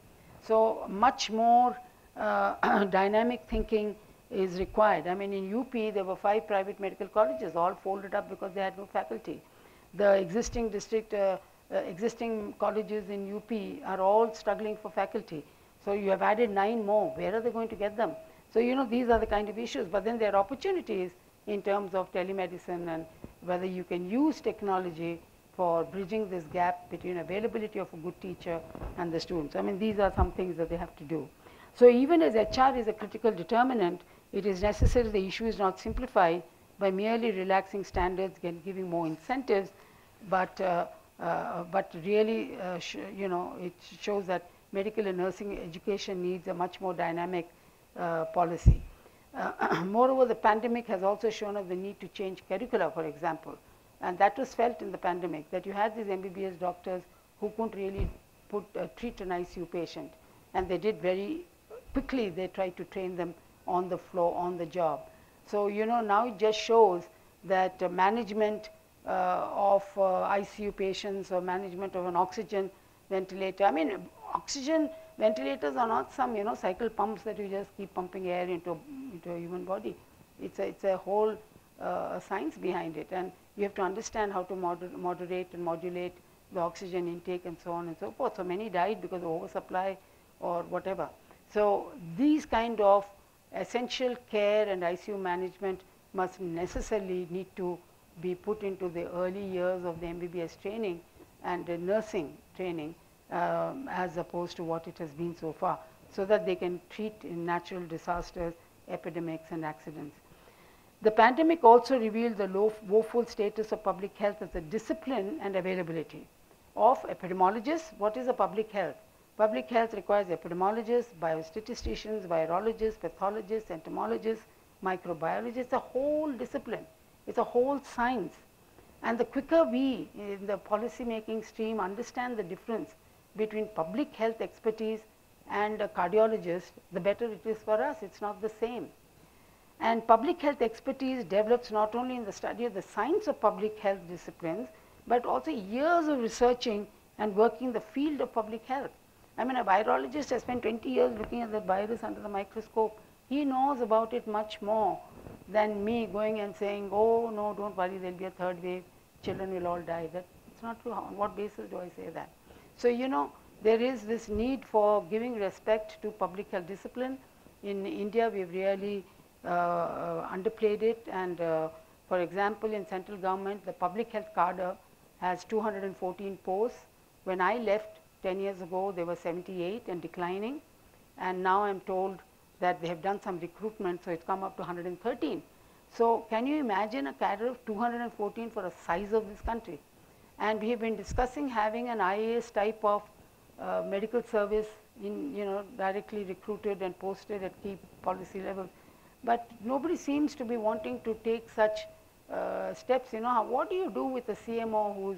So much more uh, [CLEARS THROAT] dynamic thinking is required. I mean in UP there were five private medical colleges all folded up because they had no faculty. The existing district, uh, uh, existing colleges in UP are all struggling for faculty. So you have added nine more. Where are they going to get them? So you know these are the kind of issues. But then there are opportunities in terms of telemedicine and whether you can use technology for bridging this gap between availability of a good teacher and the students. I mean, these are some things that they have to do. So even as HR is a critical determinant, it is necessary the issue is not simplified by merely relaxing standards and giving more incentives, but, uh, uh, but really, uh, you know, it shows that medical and nursing education needs a much more dynamic uh, policy. Uh, [CLEARS THROAT] moreover, the pandemic has also shown us the need to change curricula, for example. And that was felt in the pandemic, that you had these MBBS doctors who couldn't really put, uh, treat an ICU patient. And they did very quickly, they tried to train them on the floor, on the job. So, you know, now it just shows that uh, management uh, of uh, ICU patients or management of an oxygen ventilator, I mean, oxygen ventilators are not some, you know, cycle pumps that you just keep pumping air into, into a human body. It's a, it's a whole uh, science behind it. And you have to understand how to moder moderate and modulate the oxygen intake and so on and so forth. So many died because of oversupply or whatever. So these kind of essential care and ICU management must necessarily need to be put into the early years of the MBBS training and the nursing training um, as opposed to what it has been so far so that they can treat in natural disasters, epidemics and accidents. The pandemic also revealed the low, woeful status of public health as a discipline and availability of epidemiologists. What is a public health? Public health requires epidemiologists, biostatisticians, virologists, pathologists, entomologists, microbiologists, a whole discipline. It's a whole science. And the quicker we in the policy making stream understand the difference between public health expertise and a cardiologist, the better it is for us. It's not the same. And public health expertise develops not only in the study of the science of public health disciplines, but also years of researching and working the field of public health. I mean, a virologist has spent 20 years looking at the virus under the microscope. He knows about it much more than me going and saying, oh no, don't worry, there'll be a third wave, children will all die. That's not true. On what basis do I say that? So, you know, there is this need for giving respect to public health discipline. In India, we've really underplayed it and uh, for example, in central government, the public health cadre has 214 posts. When I left 10 years ago, there were 78 and declining. And now I'm told that they have done some recruitment, so it's come up to 113. So can you imagine a cadre of 214 for the size of this country? And we have been discussing having an IAS type of uh, medical service in, you know, directly recruited and posted at key policy levels. But nobody seems to be wanting to take such uh, steps. You know, what do you do with a CMO who's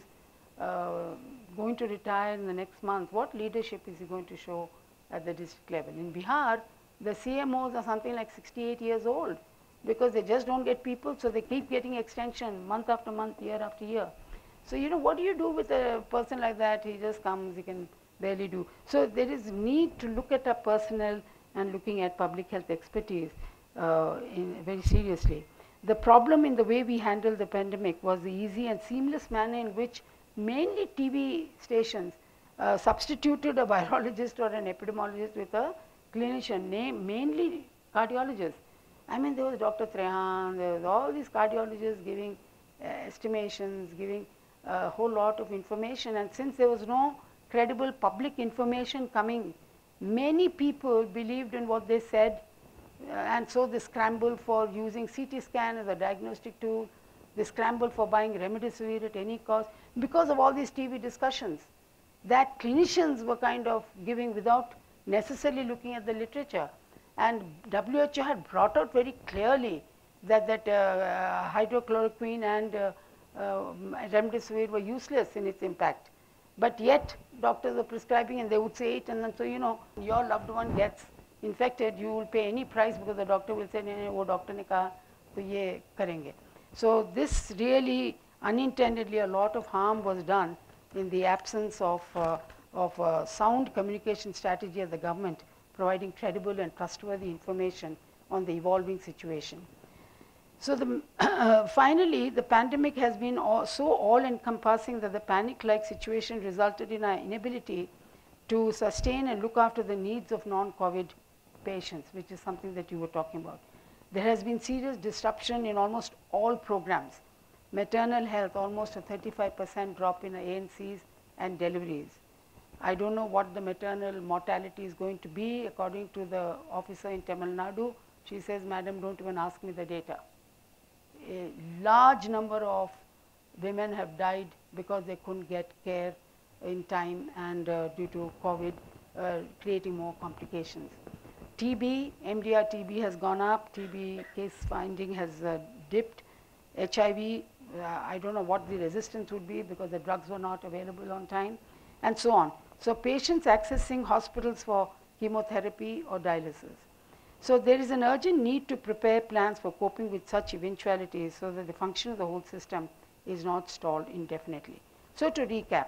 uh, going to retire in the next month? What leadership is he going to show at the district level? In Bihar, the CMOs are something like 68 years old because they just don't get people, so they keep getting extension month after month, year after year. So, you know, what do you do with a person like that? He just comes, he can barely do. So, there is need to look at our personnel and looking at public health expertise uh, very seriously. The problem in the way we handled the pandemic was the easy and seamless manner in which mainly TV stations uh, substituted a virologist or an epidemiologist with a clinician, name, mainly cardiologists. I mean, there was Dr. Trehan, there was all these cardiologists giving uh, estimations, giving a whole lot of information. And since there was no credible public information coming, many people believed in what they said and so they scramble for using CT scan as a diagnostic tool. They scramble for buying remdesivir at any cost because of all these TV discussions that clinicians were kind of giving without necessarily looking at the literature. And WHO had brought out very clearly that, that uh, uh, hydrochloroquine and uh, uh, remdesivir were useless in its impact. But yet doctors were prescribing and they would say it and then so you know your loved one gets infected, you will pay any price because the doctor will say, नहीं नहीं वो doctor ने कहा तो ये करेंगे. So this really unintendedly a lot of harm was done in the absence of, uh, of uh, sound communication strategy of the government providing credible and trustworthy information on the evolving situation. So the, uh, [CLEARS THROAT] finally, the pandemic has been all, so all-encompassing that the panic-like situation resulted in our inability to sustain and look after the needs of non-COVID patients, which is something that you were talking about. There has been serious disruption in almost all programs. Maternal health, almost a 35% drop in ANCs and deliveries. I don't know what the maternal mortality is going to be according to the officer in Tamil Nadu. She says, madam, don't even ask me the data. A large number of women have died because they couldn't get care in time and uh, due to COVID, uh, creating more complications. TB, MDR TB has gone up, TB case finding has uh, dipped. HIV, uh, I don't know what the resistance would be because the drugs were not available on time, and so on. So patients accessing hospitals for chemotherapy or dialysis. So there is an urgent need to prepare plans for coping with such eventualities so that the function of the whole system is not stalled indefinitely. So to recap,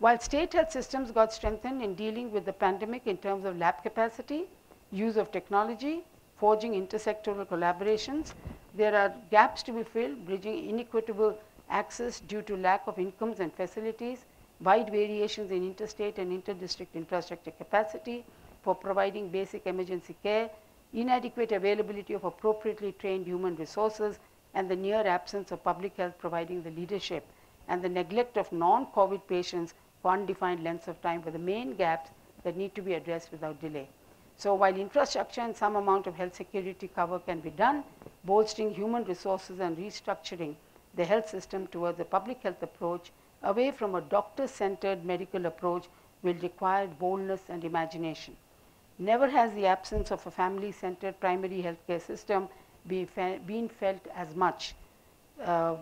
while state health systems got strengthened in dealing with the pandemic in terms of lab capacity, use of technology, forging intersectoral collaborations. There are gaps to be filled, bridging inequitable access due to lack of incomes and facilities, wide variations in interstate and interdistrict infrastructure capacity for providing basic emergency care, inadequate availability of appropriately trained human resources, and the near absence of public health providing the leadership, and the neglect of non-COVID patients for undefined lengths of time were the main gaps that need to be addressed without delay. So while infrastructure and some amount of health security cover can be done, bolstering human resources and restructuring the health system towards a public health approach away from a doctor-centered medical approach will require boldness and imagination. Never has the absence of a family-centered primary healthcare system be fe been felt as much. Uh,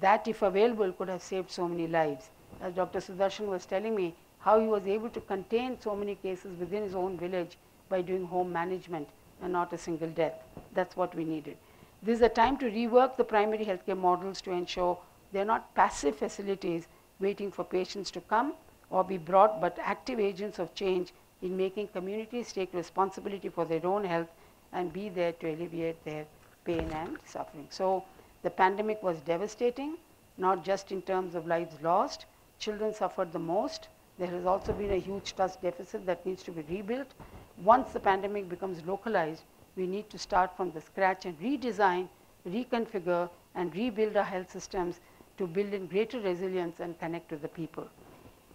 that, if available, could have saved so many lives. As Dr. Sudarshan was telling me, how he was able to contain so many cases within his own village by doing home management and not a single death. That's what we needed. This is a time to rework the primary healthcare models to ensure they're not passive facilities waiting for patients to come or be brought, but active agents of change in making communities take responsibility for their own health and be there to alleviate their pain and suffering. So the pandemic was devastating, not just in terms of lives lost. Children suffered the most. There has also been a huge trust deficit that needs to be rebuilt. Once the pandemic becomes localized, we need to start from the scratch and redesign, reconfigure, and rebuild our health systems to build in greater resilience and connect with the people.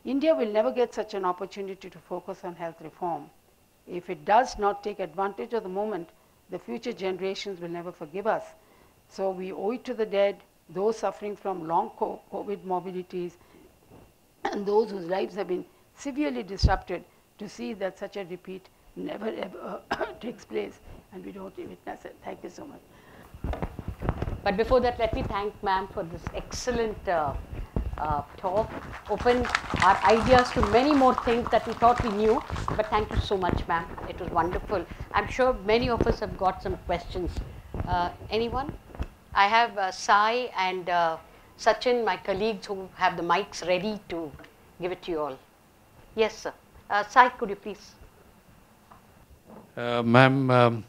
India will never get such an opportunity to focus on health reform. If it does not take advantage of the moment, the future generations will never forgive us. So we owe it to the dead, those suffering from long COVID morbidities, and those whose lives have been severely disrupted to see that such a repeat never ever [COUGHS] takes place and we don't witness it. Thank you so much. But before that, let me thank ma'am for this excellent uh, uh, talk, open our ideas to many more things that we thought we knew. But thank you so much, ma'am. It was wonderful. I'm sure many of us have got some questions. Uh, anyone? I have uh, Sai and uh, Sachin, my colleagues, who have the mics ready to give it to you all. Yes, sir. Uh, Sai, could you please? Uh, ma'am, um,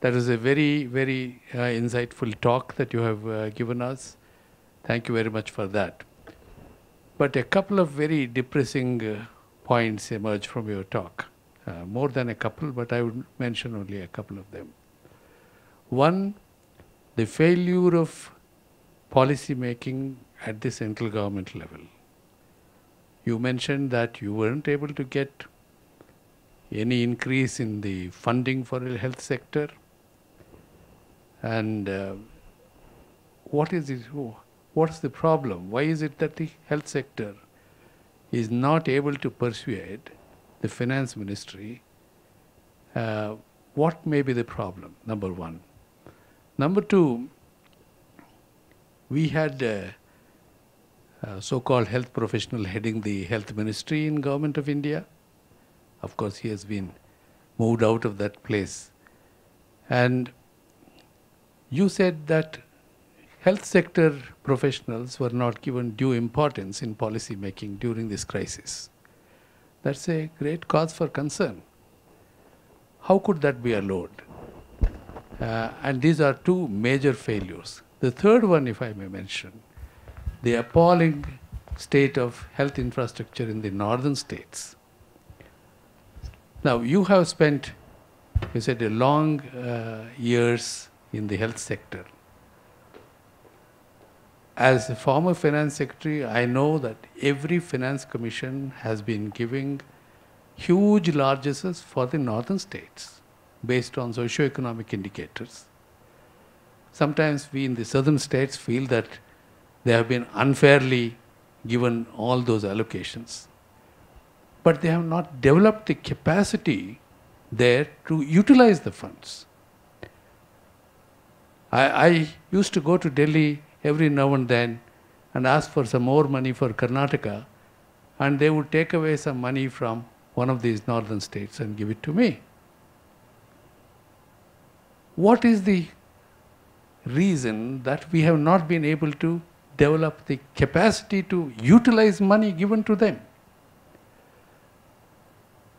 that is a very, very uh, insightful talk that you have uh, given us. Thank you very much for that. But a couple of very depressing uh, points emerge from your talk. Uh, more than a couple, but I would mention only a couple of them. One, the failure of policy making at the central government level. You mentioned that you weren't able to get any increase in the funding for the health sector. And uh, what is it? What's the problem? Why is it that the health sector is not able to persuade the finance ministry? Uh, what may be the problem? Number one. Number two, we had a, a so-called health professional heading the health ministry in government of India. Of course, he has been moved out of that place. And you said that health sector professionals were not given due importance in policy making during this crisis. That's a great cause for concern. How could that be allowed? Uh, and these are two major failures. The third one, if I may mention, the appalling state of health infrastructure in the northern states. Now, you have spent, you said, a long uh, years in the health sector. As a former finance secretary, I know that every finance commission has been giving huge largesses for the northern states based on socio-economic indicators. Sometimes we in the southern states feel that they have been unfairly given all those allocations. But they have not developed the capacity there to utilize the funds. I, I used to go to Delhi every now and then and ask for some more money for Karnataka, and they would take away some money from one of these northern states and give it to me. What is the reason that we have not been able to develop the capacity to utilize money given to them?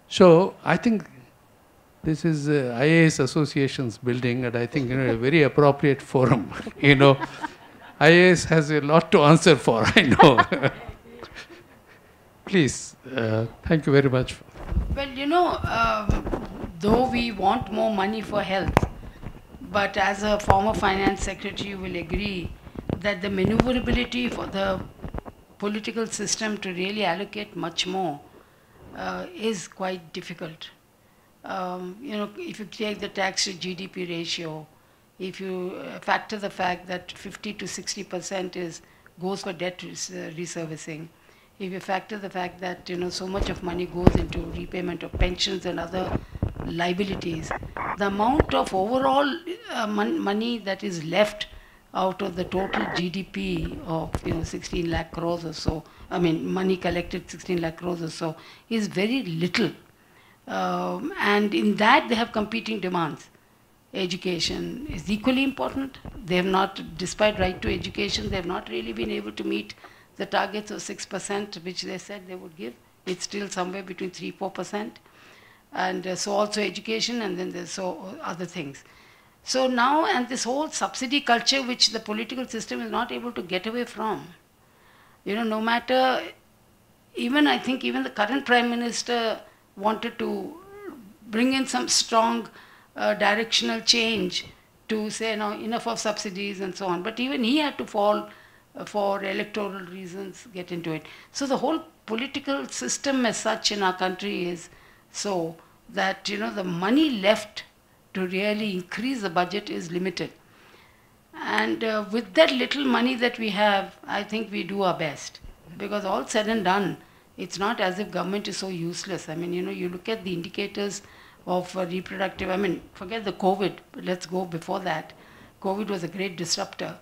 So I think this is uh, IAS Association's building, and I think you know, a very appropriate forum. [LAUGHS] you know, IAS has a lot to answer for. [LAUGHS] I know. [LAUGHS] Please, uh, thank you very much. Well, you know, um, though we want more money for health, but as a former finance secretary, you will agree that the maneuverability for the political system to really allocate much more uh, is quite difficult. Um, you know, if you take the tax to GDP ratio, if you uh, factor the fact that 50 to 60 percent is goes for debt res reservicing, if you factor the fact that you know so much of money goes into repayment of pensions and other liabilities, the amount of overall uh, mon money that is left out of the total GDP of you know 16 lakh crores or so, I mean money collected 16 lakh crores or so, is very little. Um, and in that they have competing demands. Education is equally important. They have not, despite right to education, they have not really been able to meet the targets of 6% which they said they would give. It's still somewhere between 3-4%. and uh, so also education, and then there's so other things. So now, and this whole subsidy culture, which the political system is not able to get away from. You know, no matter, even I think even the current prime minister wanted to bring in some strong uh, directional change to say, no, enough of subsidies and so on. But even he had to fall uh, for electoral reasons, get into it. So the whole political system as such in our country is so that, you know, the money left to really increase the budget is limited. And uh, with that little money that we have, I think we do our best. Because all said and done, it's not as if government is so useless. I mean, you know, you look at the indicators of uh, reproductive, I mean, forget the COVID, let's go before that. COVID was a great disruptor.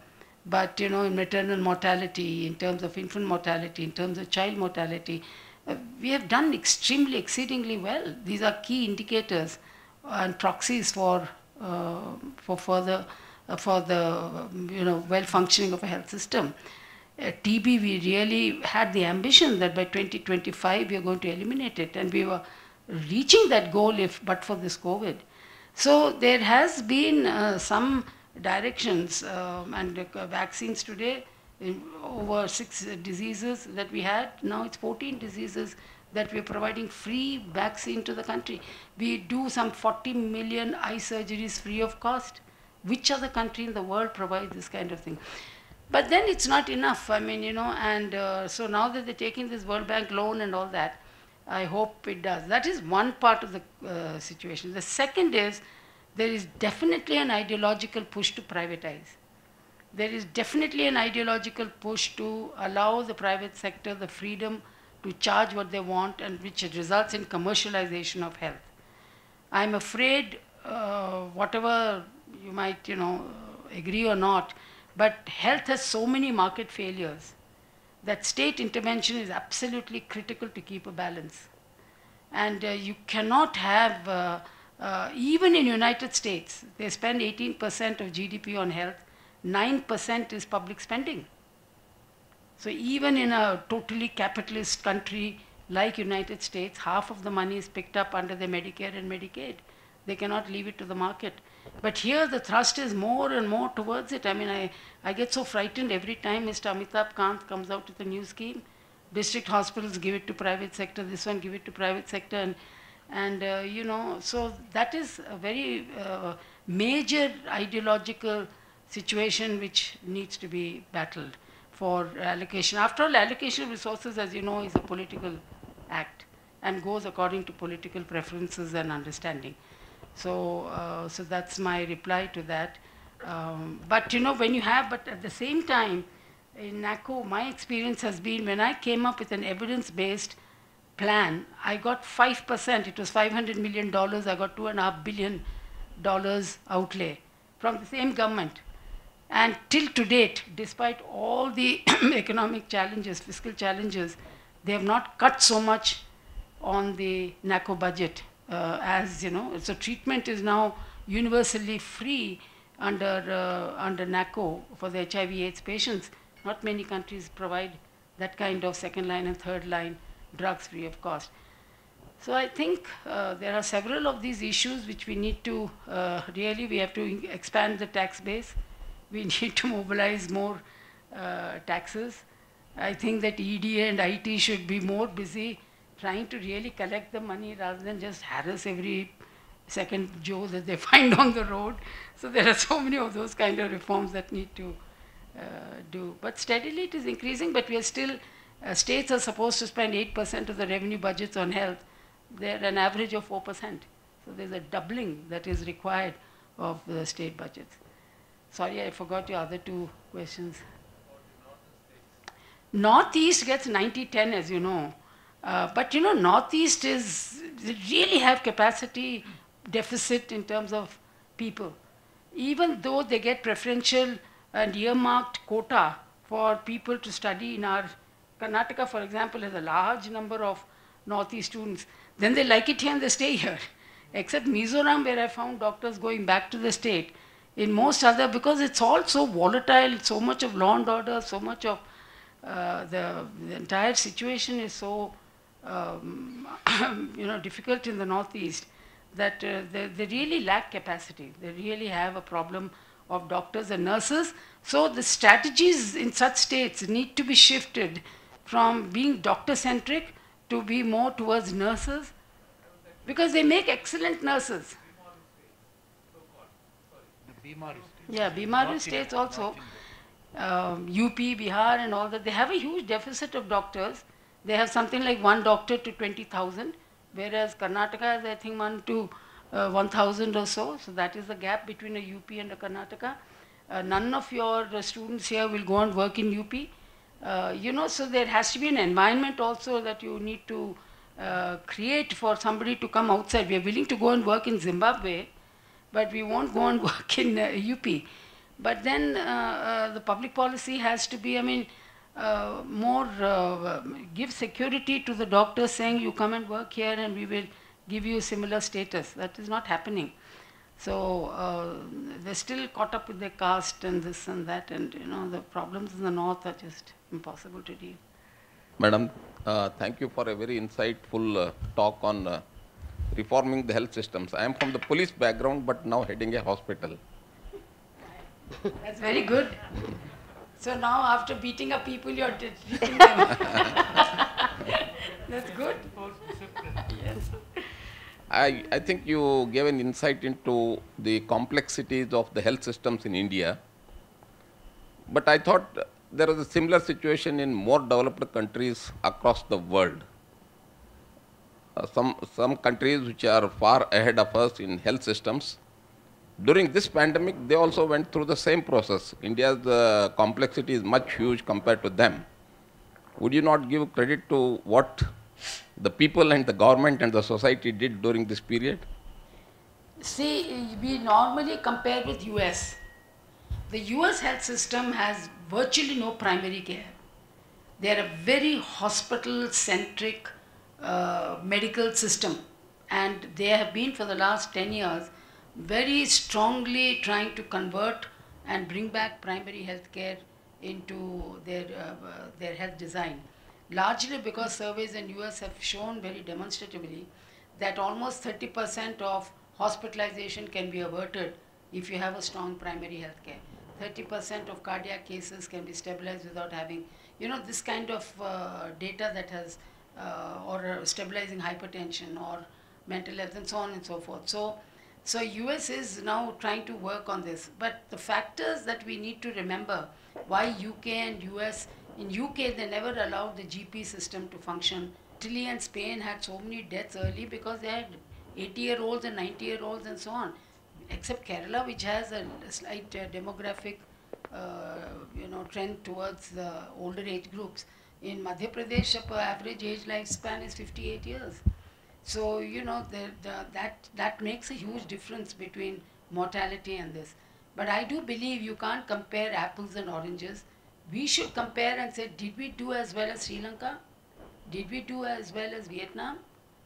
But, you know, in maternal mortality, in terms of infant mortality, in terms of child mortality, uh, we have done extremely, exceedingly well. These are key indicators and proxies for, uh, for further, uh, for the, you know, well functioning of a health system. TB, we really had the ambition that by 2025 we are going to eliminate it, and we were reaching that goal if but for this COVID. So there has been uh, some directions um, and uh, vaccines today, over six diseases that we had, now it's 14 diseases that we are providing free vaccine to the country. We do some 40 million eye surgeries free of cost. Which other country in the world provides this kind of thing? But then it's not enough. I mean, you know, and uh, so now that they're taking this World Bank loan and all that, I hope it does. That is one part of the uh, situation. The second is there is definitely an ideological push to privatize. There is definitely an ideological push to allow the private sector the freedom to charge what they want and which results in commercialization of health. I'm afraid uh, whatever you might, you know, agree or not, but health has so many market failures that state intervention is absolutely critical to keep a balance. And uh, you cannot have, uh, uh, even in United States, they spend 18% of GDP on health, 9% is public spending. So even in a totally capitalist country like United States, half of the money is picked up under the Medicare and Medicaid. They cannot leave it to the market. But here the thrust is more and more towards it. I mean, I, I get so frightened every time Mr. Amitabh Kant comes out with a new scheme. District hospitals give it to private sector, this one give it to private sector. And, and uh, you know, so that is a very uh, major ideological situation which needs to be battled for allocation. After all, allocation of resources, as you know, is a political act and goes according to political preferences and understanding. So, uh, so that's my reply to that. Um, but you know, when you have, but at the same time, in NACO, my experience has been when I came up with an evidence-based plan, I got 5%, it was $500 million, I got $2.5 billion outlay from the same government. And till to date, despite all the [CLEARS THROAT] economic challenges, fiscal challenges, they have not cut so much on the NACO budget uh, as, you know, so treatment is now universally free under, uh, under NACO for the HIV AIDS patients. Not many countries provide that kind of second line and third line drugs free of cost. So I think uh, there are several of these issues which we need to, uh, really we have to expand the tax base. We [LAUGHS] need to mobilize more uh, taxes. I think that EDA and IT should be more busy trying to really collect the money rather than just harass every second Joe that they [LAUGHS] find on the road. So there are so many of those kind of reforms that need to uh, do. But steadily it is increasing, but we are still, uh, states are supposed to spend 8% of the revenue budgets on health. They're an average of 4%. So there's a doubling that is required of the state budgets. Sorry, I forgot your other two questions. Northeast gets 90-10, as you know. Uh, but you know, Northeast is, they really have capacity deficit in terms of people. Even though they get preferential and earmarked quota for people to study in our, Karnataka for example has a large number of Northeast students, then they like it here and they stay here. Except Mizoram where I found doctors going back to the state. In most other, because it's all so volatile, so much of law and order, so much of uh, the, the entire situation is so um, [COUGHS] you know, difficult in the Northeast that uh, they, they really lack capacity. They really have a problem of doctors and nurses. So the strategies in such states need to be shifted from being doctor-centric to be more towards nurses because they make excellent nurses. Yeah, BIMARU states also, um, UP, Bihar and all that, they have a huge deficit of doctors. They have something like one doctor to 20,000, whereas Karnataka has, I think, one to uh, 1,000 or so. So that is the gap between a UP and a Karnataka. Uh, none of your uh, students here will go and work in UP. Uh, you know, so there has to be an environment also that you need to uh, create for somebody to come outside. We are willing to go and work in Zimbabwe, but we won't go and [LAUGHS] work in UP. But then the public policy has to be, I mean, uh, more uh, give security to the doctors saying you come and work here and we will give you similar status. That is not happening. So uh, they're still caught up with their caste and this and that, and you know the problems in the north are just impossible to deal. Madam, uh, thank you for a very insightful uh, talk on uh, reforming the health systems. I am from the police background, but now heading a hospital. That's very good. So now after beating up people, you're treating them. [LAUGHS] That's good. yes. I, I think you gave an insight into the complexities of the health systems in India. But I thought there is a similar situation in more developed countries across the world. Some, some countries which are far ahead of us in health systems, during this pandemic, they also went through the same process. India's uh, complexity is much huge compared to them. Would you not give credit to what the people and the government and the society did during this period? See, we normally compare with US. The US health system has virtually no primary care. They are a very hospital-centric uh, medical system and they have been for the last 10 years very strongly trying to convert and bring back primary health care into their, uh, uh, their health design largely because surveys in US have shown very demonstratively that almost 30% of hospitalization can be averted if you have a strong primary health care. 30% of cardiac cases can be stabilized without having, you know, this kind of uh, data that has, uh, or stabilizing hypertension or mental health and so on and so forth. So, so US is now trying to work on this. But the factors that we need to remember why UK and US in UK, they never allowed the GP system to function. Italy and Spain had so many deaths early because they had 80 year olds and 90 year olds and so on. Except Kerala, which has a, slight uh, demographic uh, you know, trend towards the older age groups. In Madhya Pradesh, the average age lifespan is 58 years. So, you know, the, the, that, that makes a huge difference between mortality and this. But I do believe you can't compare apples and oranges we should compare and say, did we do as well as Sri Lanka? Did we do as well as Vietnam?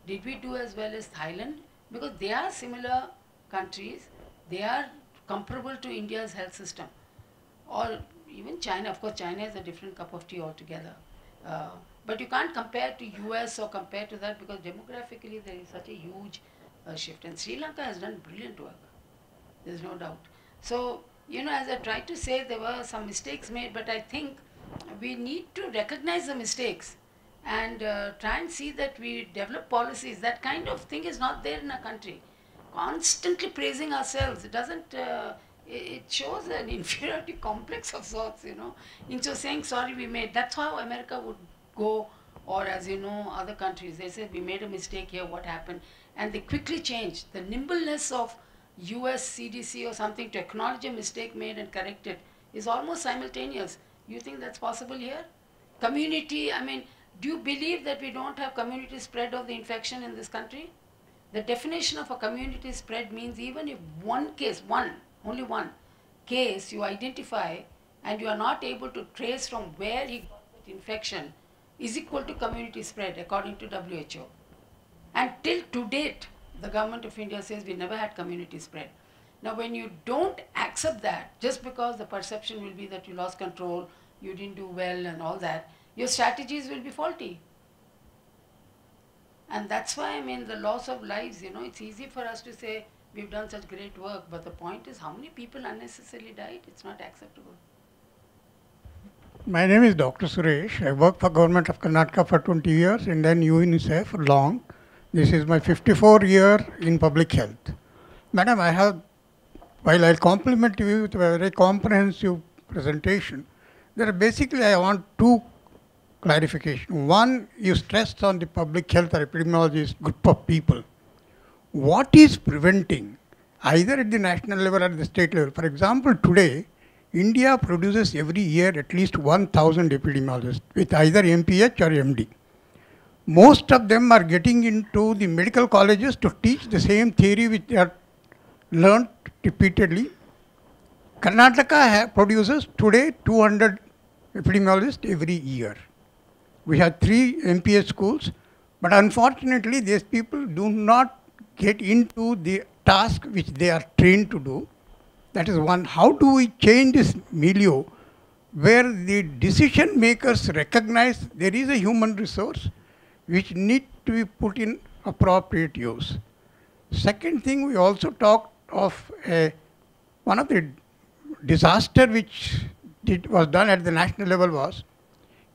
Did we do as well as Thailand? Because they are similar countries. They are comparable to India's health system. Or even China. Of course, China is a different cup of tea altogether. Uh, but you can't compare to US or compare to that because demographically there is such a huge uh, shift. And Sri Lanka has done brilliant work. There's no doubt. So you know, as I tried to say, there were some mistakes made, but I think we need to recognize the mistakes and uh, try and see that we develop policies. That kind of thing is not there in our country. Constantly praising ourselves, it doesn't, uh, it shows an inferiority [LAUGHS] complex of sorts, you know. Instead of saying, sorry, we made, that's how America would go, or as you know, other countries, they say, we made a mistake here, what happened? And they quickly change. The nimbleness of US CDC or something to acknowledge a mistake made and correct it is almost simultaneous. You think that's possible here? Community, I mean, do you believe that we don't have community spread of the infection in this country? The definition of a community spread means even if one case, one, only one case you identify and you are not able to trace from where he got that infection is equal to community spread according to WHO. And till to date, the government of India says we never had community spread. Now, when you don't accept that, just because the perception will be that you lost control, you didn't do well, and all that, your strategies will be faulty. And that's why, I mean, the loss of lives, you know, it's easy for us to say we've done such great work, but the point is how many people unnecessarily died? It's not acceptable. My name is Dr. Suresh. I worked for government of Karnataka for 20 years and then UNICEF for long. This is my 54 year in public health. Madam, I have, while I'll compliment you with a very comprehensive presentation, there are basically I want two clarification. One, you stressed on the public health or epidemiologist group of people. What is preventing, either at the national level or at the state level? For example, today, India produces every year at least 1,000 epidemiologists with either MPH or MD. Most of them are getting into the medical colleges to teach the same theory which they are learned repeatedly. Karnataka produces today 200 epidemiologists every year. We have three MPH schools, but unfortunately these people do not get into the task which they are trained to do. That is one. How do we change this milieu where the decision makers recognize there is a human resource which need to be put in appropriate use. Second thing, we also talked of a, one of the disaster which did, was done at the national level was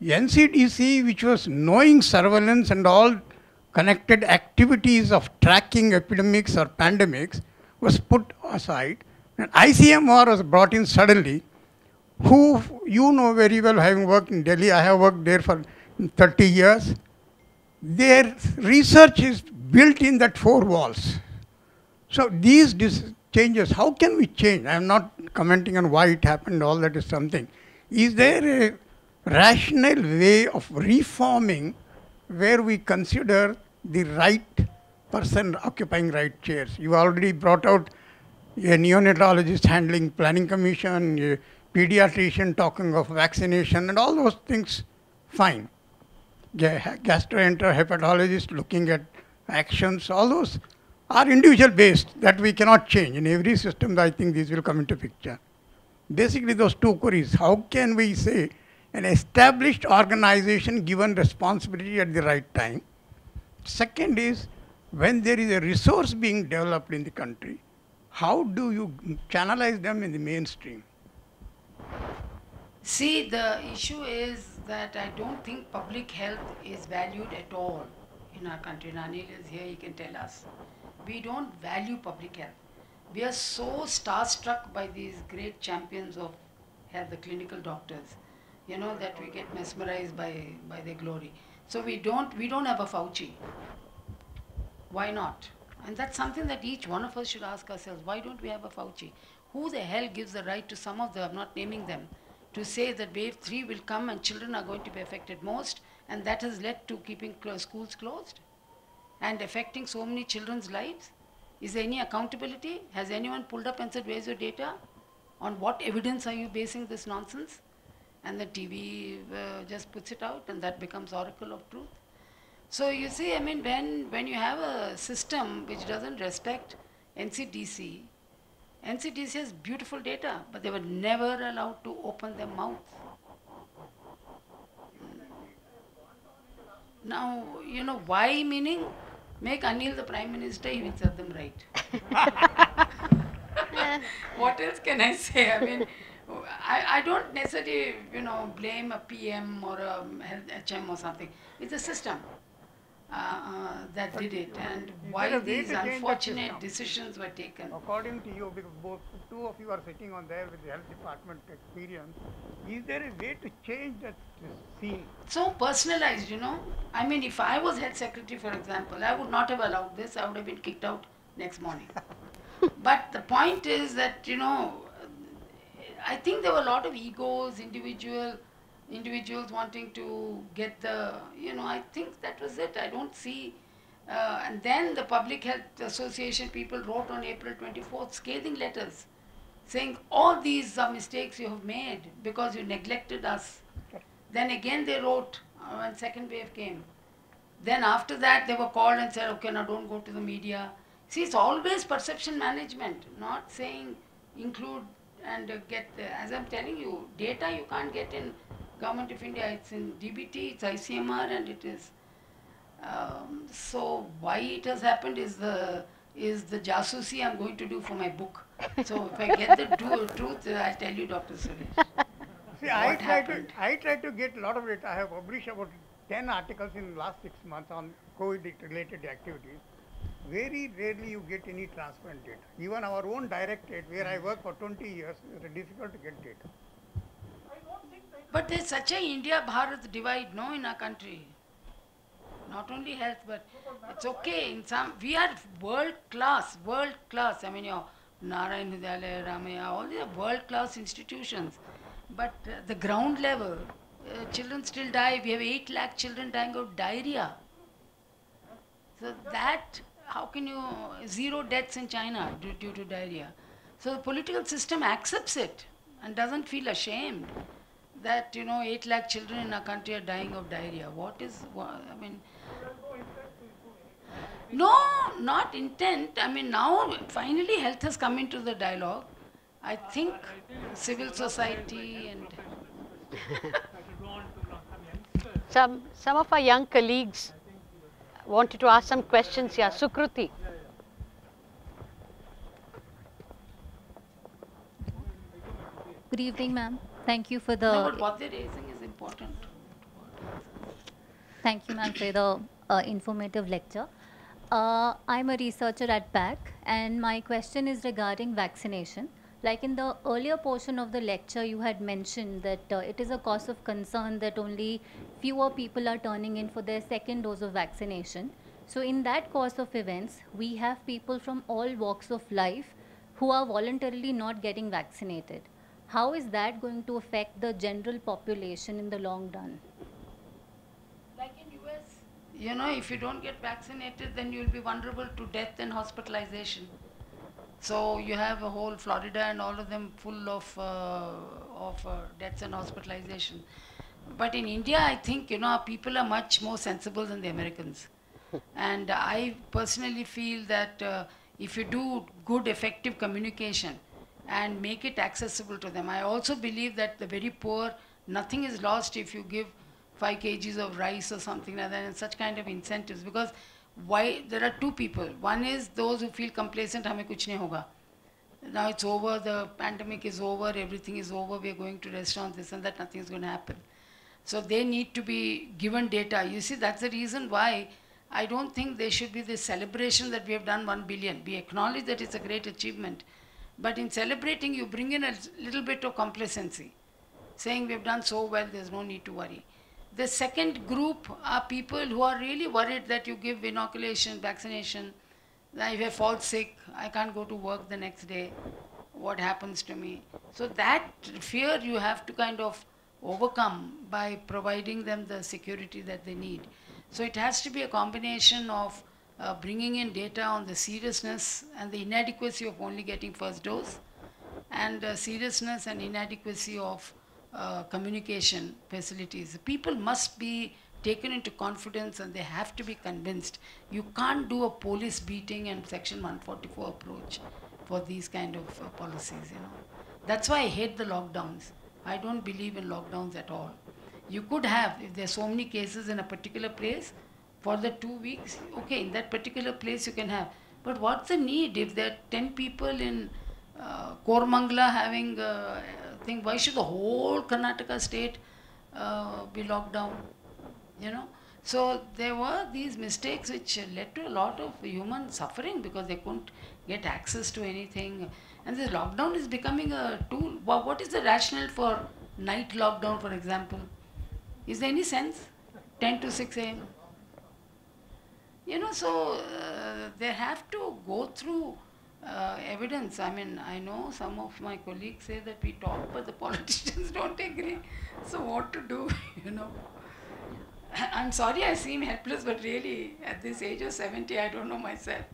NCDC, which was knowing surveillance and all connected activities of tracking epidemics or pandemics, was put aside and ICMR was brought in suddenly, who you know very well, having worked in Delhi, I have worked there for 30 years. Their research is built in that four walls. So these changes, how can we change? I am not commenting on why it happened, all that is something. Is there a rational way of reforming where we consider the right person occupying right chairs? You already brought out a neonatologist handling planning commission, a pediatrician talking of vaccination and all those things, fine. Gastroenterhepatologist looking at actions, all those are individual based that we cannot change. In every system, I think these will come into picture. Basically, those two queries, how can we say an established organization given responsibility at the right time? Second is, when there is a resource being developed in the country, how do you channelize them in the mainstream? See, the issue is that I don't think public health is valued at all in our country. Anil is here, he can tell us. We don't value public health. We are so starstruck by these great champions of health, the clinical doctors, you know, that we get mesmerized by, by their glory. So we don't, we don't have a Fauci. Why not? And that's something that each one of us should ask ourselves. Why don't we have a Fauci? Who the hell gives the right to some of them, I'm not naming them, to say that wave 3 will come and children are going to be affected most and that has led to keeping schools closed and affecting so many children's lives? Is there any accountability? Has anyone pulled up and said, where's your data? On what evidence are you basing this nonsense? And the TV uh, just puts it out and that becomes oracle of truth. So you see, I mean, when, when you have a system which doesn't respect NCDC, NCDC has beautiful data, but they were never allowed to open their mouth. Now, you know, why meaning? Make Anil the Prime Minister, he will set them right. [LAUGHS] [LAUGHS] what else can I say? I mean, I, I don't necessarily, you know, blame a PM or a HM or something. It's a system. Uh, uh, that did it and why these unfortunate decisions were taken. According to you, because both two of you are sitting on there with the health department experience, is there a way to change that scene? So personalized, you know. I mean, if I was health secretary, for example, I would not have allowed this. I would have been kicked out next morning. [LAUGHS] but the point is that, you know, I think there were a lot of egos, individual individuals wanting to get the, you know, I think that was it. I don't see. Uh, and then the Public Health Association people wrote on April 24th scathing letters saying all these are mistakes you have made because you neglected us. Then again they wrote uh, when second wave came. Then after that they were called and said, okay, now don't go to the media. See, it's always perception management, not saying include and uh, get, as I'm telling you, data you can't get in Government of India, it's in DBT, it's ICMR and it is Um, so why it has happened is the is the jasusi I'm going to do for my book. So if I get the tru- [LAUGHS] truth, I'll tell you, Dr. Suresh. See, I try to. I try to get a lot of it. I have published about 10 articles in the last six months on COVID related activities. Very rarely you get any transparent data. Even our own directorate, where I work for 20 years, it's difficult to get data. But there's such a India Bharat divide, no, in our country. Not only health, but it's okay. In some, we are world class, world class. I mean, your Narayan Hrudayalaya, Ramaiah, all these are world class institutions. But uh, the ground level, uh, children still die. We have 8 lakh children dying of diarrhea. So that, how can you, zero deaths in China due, due to diarrhea. So the political system accepts it and doesn't feel ashamed that, you know, 8 lakh children in our country are dying of diarrhea. What is, wha- I mean, no, not intent. I mean, now finally health has come into the dialogue. I think civil society and [LAUGHS] [LAUGHS] Some, some of our young colleagues wanted to ask some questions here. Sukruti. Good evening, ma'am. Thank you for the no, but what they're raising is important. thank you, ma'am, for the uh, informative lecture. Uh, I'm a researcher at PAC, and my question is regarding vaccination. Like in the earlier portion of the lecture, you had mentioned that uh, it is a cause of concern that only fewer people are turning in for their second dose of vaccination. So, in that course of events, we have people from all walks of life who are voluntarily not getting vaccinated. How is that going to affect the general population in the long run? Like in US, you know, if you don't get vaccinated, then you'll be vulnerable to death and hospitalization. So you have a whole Florida and all of them full of uh, of uh, deaths and hospitalization. But in India, I think you know people are much more sensible than the Americans, [LAUGHS] and I personally feel that uh, if you do good, effective communication and make it accessible to them, I also believe that the very poor, nothing is lost if you give five kgs of rice or something like that and such kind of incentives because why there are two people? One is those who feel complacent kuch nahi hoga now it's over the pandemic is over everything is over we are going to restaurants this and that nothing is going to happen. So they need to be given data. You see that's the reason why i don't think there should be this celebration that we have done 1 billion. We acknowledge that it's a great achievement but in celebrating you bring in a little bit of complacency saying we've done so well, there's no need to worry. The second group are people who are really worried that you give inoculation, vaccination, if I fall sick, I can't go to work the next day, what happens to me? So that fear you have to kind of overcome by providing them the security that they need. So it has to be a combination of uh, bringing in data on the seriousness and the inadequacy of only getting first dose and uh, seriousness and inadequacy of uh, communication facilities. People must be taken into confidence and they have to be convinced. You can't do a police beating and Section 144 approach for these kind of uh, policies, you know. That's why I hate the lockdowns. I don't believe in lockdowns at all. You could have, if there's so many cases in a particular place, for the two weeks, okay, in that particular place you can have. But what's the need if there are 10 people in uh, Koramangala having uh, thing, why should the whole Karnataka state uh, be locked down? You know? So there were these mistakes which led to a lot of human suffering because they couldn't get access to anything. And this lockdown is becoming a tool. What is the rationale for night lockdown, for example? Is there any sense? 10 to 6 a.m. You know, so uh, they have to go through uh, evidence. I mean, I know some of my colleagues say that we talk, but the [LAUGHS] politicians don't agree. So what to do, [LAUGHS] you know? I'm sorry I seem helpless, but really, at this age of 70, I don't know myself.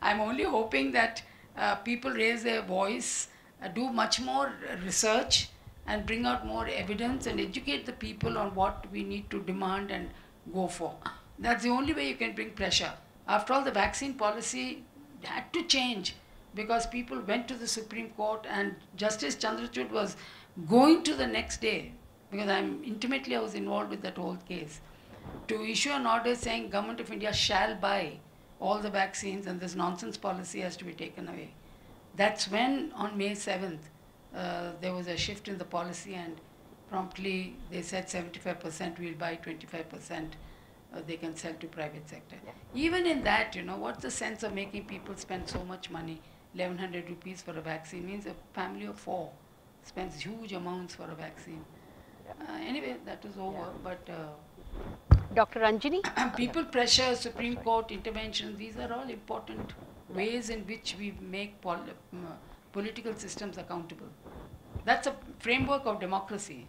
I'm only hoping that uh, people raise their voice, uh, do much more research, and bring out more evidence and educate the people on what we need to demand and go for. That's the only way you can bring pressure. After all, the vaccine policy had to change because people went to the Supreme Court and Justice Chandrachud was going to the next day because I'm intimately I was involved with that whole case. to issue an order saying government of India shall buy all the vaccines and this nonsense policy has to be taken away. That's when on May 7th uh, there was a shift in the policy and promptly they said 75% we'll buy 25% uh, they can sell to private sector. Even in that, you know, what's the sense of making people spend so much money? 1100 rupees for a vaccine means a family of four spends huge amounts for a vaccine. Uh, anyway, that is over, but uh, Dr. Ranjini? [COUGHS] people pressure, Supreme Court intervention, these are all important ways in which we make pol- um, uh, political systems accountable. That's a framework of democracy.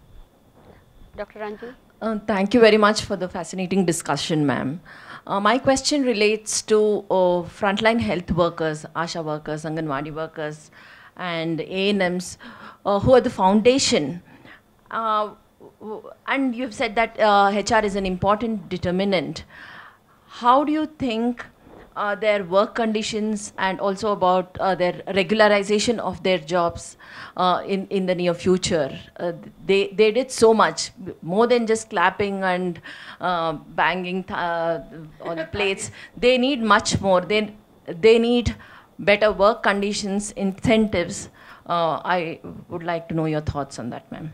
Dr. Ranjini? Uh, thank you very much for the fascinating discussion, ma'am. Uh, my question relates to uh, frontline health workers, ASHA workers, Anganwadi workers, and ANMs, uh, who are the foundation. Uh, and you've said that uh, HR is an important determinant. How do you think uh, their work conditions and also about uh, their regularization of their jobs uh, in, in the near future. Uh, they, they did so much, more than just clapping and uh, banging uh, on [LAUGHS] plates. They need much more. They, they need better work conditions, incentives. Uh, I would like to know your thoughts on that, ma'am.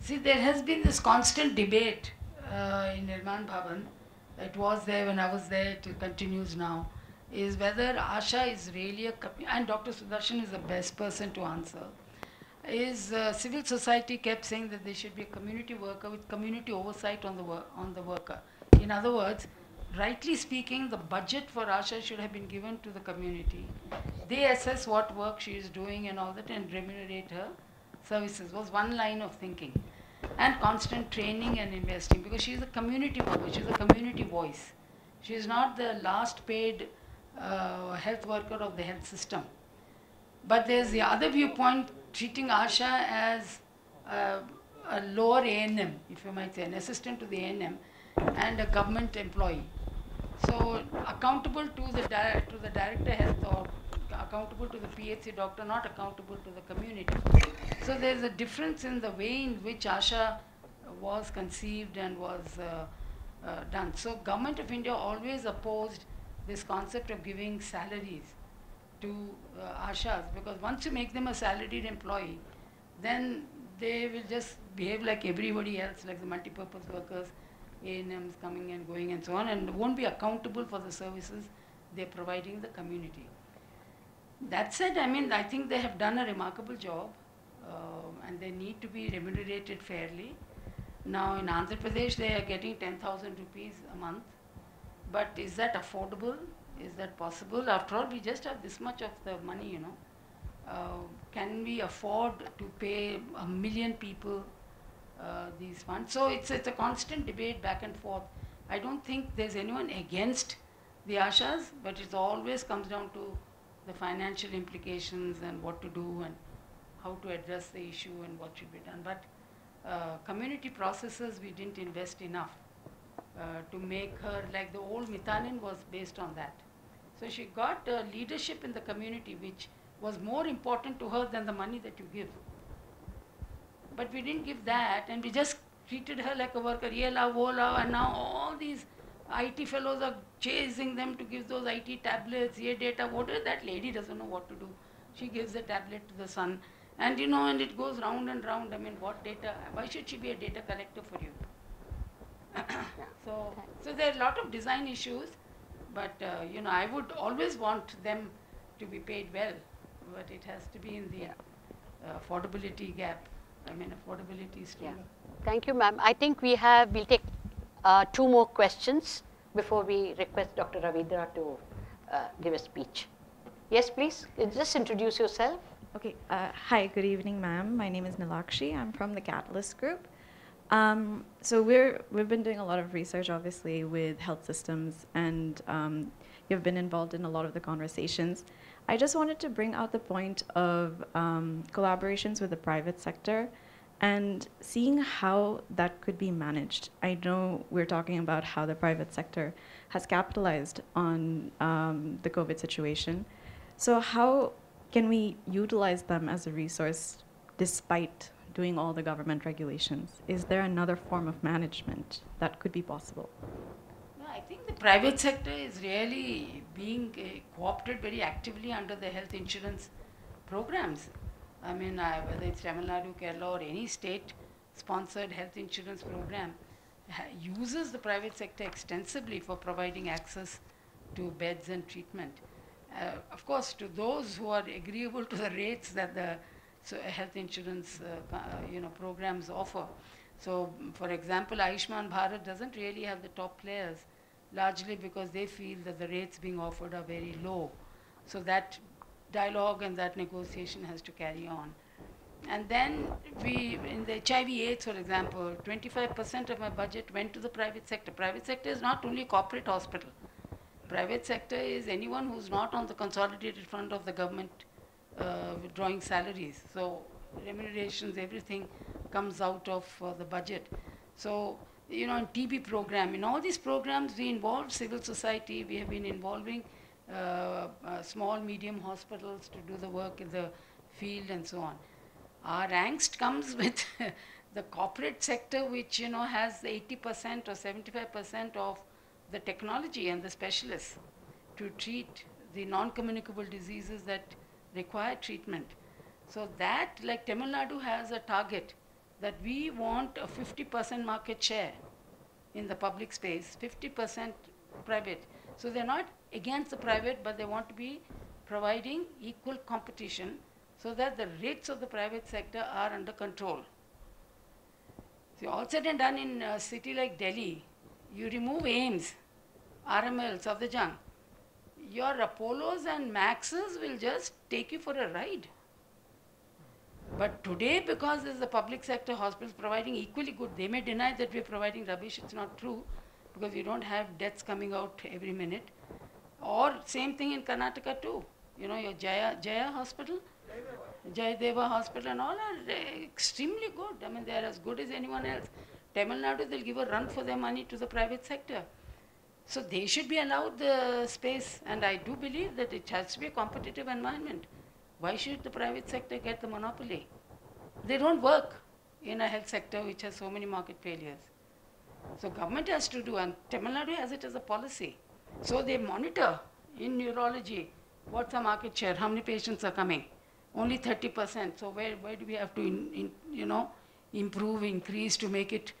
See, there has been this constant debate uh, in Nirman Bhavan. It was there when I was there, it continues now. Is whether Asha is really a, and Dr. Sudarshan is the best person to answer. Is uh, civil society kept saying that there should be a community worker with community oversight on the on the worker. In other words, rightly speaking, the budget for Asha should have been given to the community. They assess what work she is doing and all that and remunerate her services was one line of thinking and constant training and investing because she is a community worker she is a community voice she is not the last paid uh, health worker of the health system but there's the other viewpoint treating asha as uh, a lower ANM, if you might say, an assistant to the ANM and a government employee. So accountable to the to the director health or accountable to the PHC doctor, not accountable to the community. So there's a difference in the way in which ASHA was conceived and was uh, uh, done. So government of India always opposed this concept of giving salaries to uh, ASHAs because once you make them a salaried employee, then they will just behave like everybody else, like the multipurpose workers, ANMs coming and going and so on, and won't be accountable for the services they're providing the community. That said, I mean, I think they have done a remarkable job uh, and they need to be remunerated fairly. Now, in Andhra Pradesh, they are getting 10,000 rupees a month. But is that affordable? Is that possible? After all, we just have this much of the money, you know. Uh, can we afford to pay a million people uh, these funds? So it's, it's a constant debate back and forth. I don't think there's anyone against the ashas, but it always comes down to the financial implications and what to do and how to address the issue and what should be done. But uh, community processes, we didn't invest enough uh, to make her like the old Mitanin was based on that. So she got uh, leadership in the community, which was more important to her than the money that you give. But we didn't give that, and we just treated her like a worker. Ye lao, wo lao, and now all these IT fellows are chasing them to give those IT tablets, ye data, whatever. That lady doesn't know what to do. She gives the tablet to the son, and you know, and it goes round and round. I mean, what data? Why should she be a data collector for you? [COUGHS] so, so there are a lot of design issues, but uh, you know, I would always want them to be paid well, but it has to be in the uh, affordability gap. I mean, affordability is still. Thank you, ma'am. I think we have, we'll take uh, two more questions before we request Dr. Ravidra to uh, give a speech. Yes, please. Just introduce yourself. Okay. Uh, hi. Good evening, ma'am. My name is Nilakshi. I'm from the Catalyst Group. Um, so we're we've been doing a lot of research, obviously, with health systems, and um, you've been involved in a lot of the conversations. I just wanted to bring out the point of um, collaborations with the private sector and seeing how that could be managed. I know we're talking about how the private sector has capitalized on um, the COVID situation. So, how can we utilize them as a resource despite doing all the government regulations? Is there another form of management that could be possible? I think the private sector is really being uh, co-opted very actively under the health insurance programs. I mean, uh, whether it's Tamil Nadu, Kerala, or any state-sponsored health insurance program, uses the private sector extensively for providing access to beds and treatment. Uh, of course, to those who are agreeable to the rates that the so health insurance uh, uh, you know programs offer. So, mm, for example, Ayushman Bharat doesn't really have the top players, largely because they feel that the rates being offered are very low. So that dialogue and that negotiation has to carry on. And then we, in the HIV AIDS, for example, 25% of my budget went to the private sector. Private sector is not only corporate hospital. Private sector is anyone who's not on the consolidated front of the government uh, withdrawing salaries. So remunerations, everything comes out of uh, the budget. So, you know, in TB program, in all these programs, we involve civil society. We have been involving Uh, uh, small, medium hospitals to do the work in the field and so on. Our angst comes [LAUGHS] with the corporate sector, which, you know, has 80% or 75% of the technology and the specialists to treat the non-communicable diseases that require treatment. So that, like Tamil Nadu has a target that we want a 50% market share in the public space, 50% private. So they're not against the private, but they want to be providing equal competition so that the rates of the private sector are under control. See, all said and done in a city like Delhi, you remove AIIMS, RMLs of the Safdarjung, your Apollos and Maxes will just take you for a ride. But today, because there's the public sector hospitals providing equally good, they may deny that we're providing rubbish. It's not true because you don't have deaths coming out every minute. Or same thing in Karnataka too. You know, your Jaya, Jaya hospital, Jayadeva hospital and all are uh, extremely good. I mean, they're as good as anyone else. Tamil Nadu, they'll give a run for their money to the private sector. So they should be allowed the space, and I do believe that it has to be a competitive environment. Why should the private sector get the monopoly? They don't work in a health sector which has so many market failures. So government has to do, and Tamil Nadu has it as a policy. So they monitor in neurology what's the market share, how many patients are coming. Only 30%. So where, where do we have to, in, in, you know, improve, increase to make it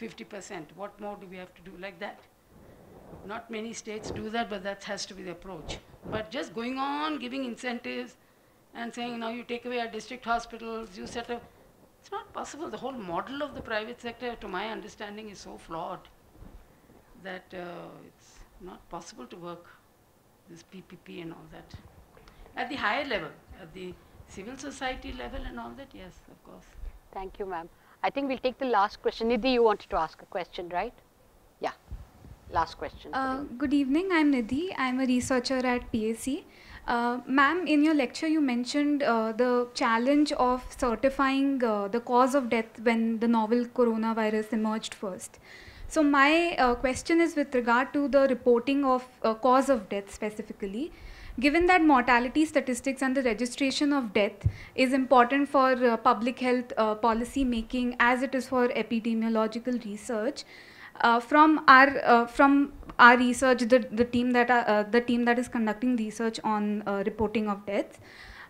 50%? What more do we have to do like that? Not many states do that, but that has to be the approach. But just going on giving incentives and saying now you take away our district hospitals, you set up, it's not possible. The whole model of the private sector, to my understanding, is so flawed that uh, not possible to work this PPP and all that. At the higher level, at the civil society level and all that, yes, of course. Thank you, ma'am. I think we'll take the last question. Nidhi, you wanted to ask a question, right? Yeah. Last question. Uh, good evening, I'm Nidhi. I'm a researcher at PAC. Uh, Ma'am, in your lecture, you mentioned uh, the challenge of certifying uh, the cause of death when the novel coronavirus emerged first. So, my uh, question is with regard to the reporting of uh, cause of death specifically. Given that mortality statistics and the registration of death is important for uh, public health uh, policy making as it is for epidemiological research, uh, from our uh, from our research, the, the team that the team that is conducting research on reporting of deaths,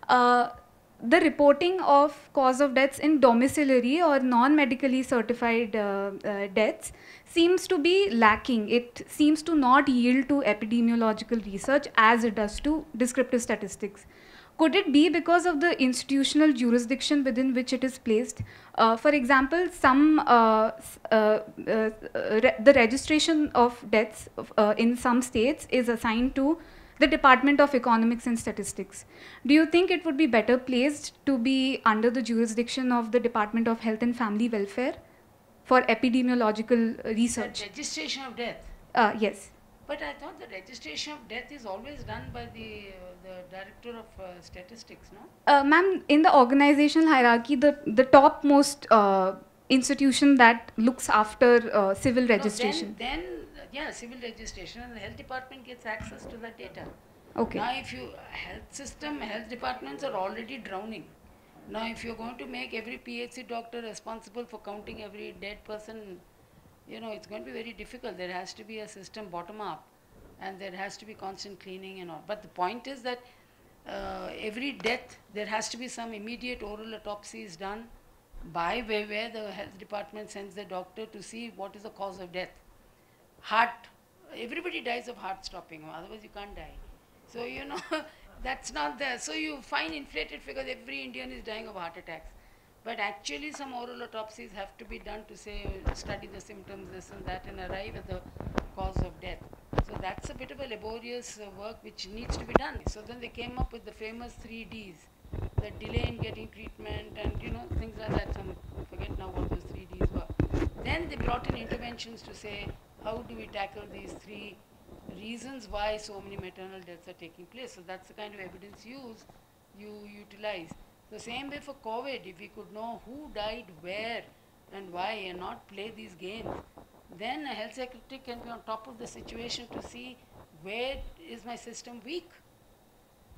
the reporting of cause of deaths in domiciliary or non-medically certified deaths seems to be lacking. It seems to not yield to epidemiological research as it does to descriptive statistics. Could it be because of the institutional jurisdiction within which it is placed? Uh, for example, some uh, uh, uh, re- the registration of deaths uh, in some states is assigned to the Department of Economics and Statistics. Do you think it would be better placed to be under the jurisdiction of the Department of Health and Family Welfare for epidemiological research? registration of death. Uh, yes. But I thought the registration of death is always done by the, uh, the director of uh, statistics, no? Uh, ma'am, in the organizational hierarchy, the, the topmost uh, institution that looks after uh, civil No, registration. then, then, yeah, civil registration and the health department gets access to that data. Okay. Now, if you, health system, health departments are already drowning. Now, if you're going to make every PHC doctor responsible for counting every dead person, you know, it's going to be very difficult. There has to be a system bottom up and there has to be constant cleaning and all. But the point is that uh, every death, there has to be some immediate oral autopsy is done by where, where the health department sends the doctor to see what is the cause of death. Heart, everybody dies of heart stopping, otherwise you can't die. So, you know, [LAUGHS] that's not there. So you find inflated figures, every Indian is dying of heart attacks. But actually some oral autopsies have to be done to say, study the symptoms, this and that, and arrive at the cause of death. So that's a bit of a laborious uh, work which needs to be done. So then they came up with the famous three Ds, the delay in getting treatment and you know things like that. Some forget now what those three Ds were. Then they brought in interventions to say how do we tackle these three reasons why so many maternal deaths are taking place. So that's the kind of evidence use you utilize. The same way for COVID, if we could know who died where and why and not play these games, then a health secretary can be on top of the situation to see where is my system weak.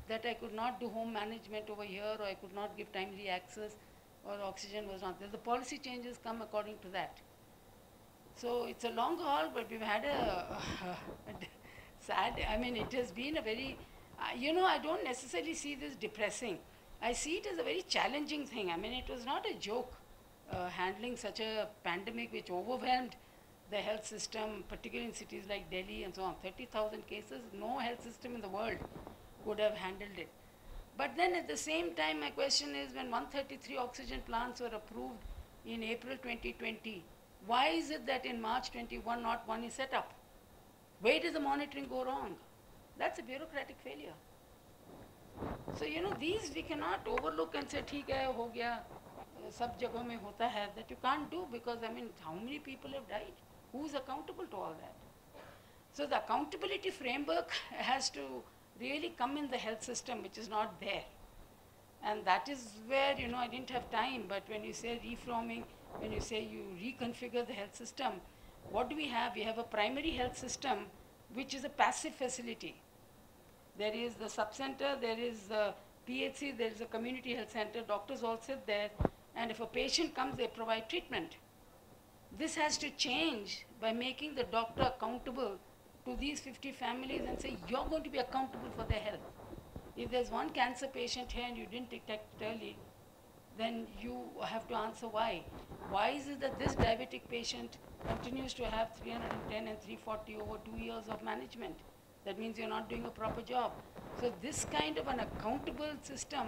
That I could not do home management over here or I could not give timely access or oxygen was not there. The policy changes come according to that. So it's a long haul, but we've had a, [LAUGHS] a sad, I mean, it has been a very, uh, you know, I don't necessarily see this depressing. I see it as a very challenging thing. I mean, it was not a joke uh, handling such a pandemic which overwhelmed the health system, particularly in cities like Delhi and so on. 30,000 cases, no health system in the world could have handled it. But then at the same time, my question is when 133 oxygen plants were approved in April 2020, why is it that in March 21 not one is set up? Where does the monitoring go wrong? That's a bureaucratic failure. So, you know, these we cannot overlook and say, theek hai, ho gaya, sab mein hota hai, that you can't do because, I mean, how many people have died? Who's accountable to all that? So the accountability framework [LAUGHS] has to really come in the health system, which is not there. And that is where, you know, I didn't have time, but when you say reforming, when you say you reconfigure the health system, what do we have? We have a primary health system which is a passive facility. There is the sub-center, there is the PHC, there is a community health center, doctors all sit there, and if a patient comes, they provide treatment. This has to change by making the doctor accountable to these 50 families and say, you're going to be accountable for their health. If there's one cancer patient here and you didn't detect early, then you have to answer why. Why is it that this diabetic patient continues to have 310 and 340 over two years of management? That means you're not doing a proper job. So this kind of an accountable system,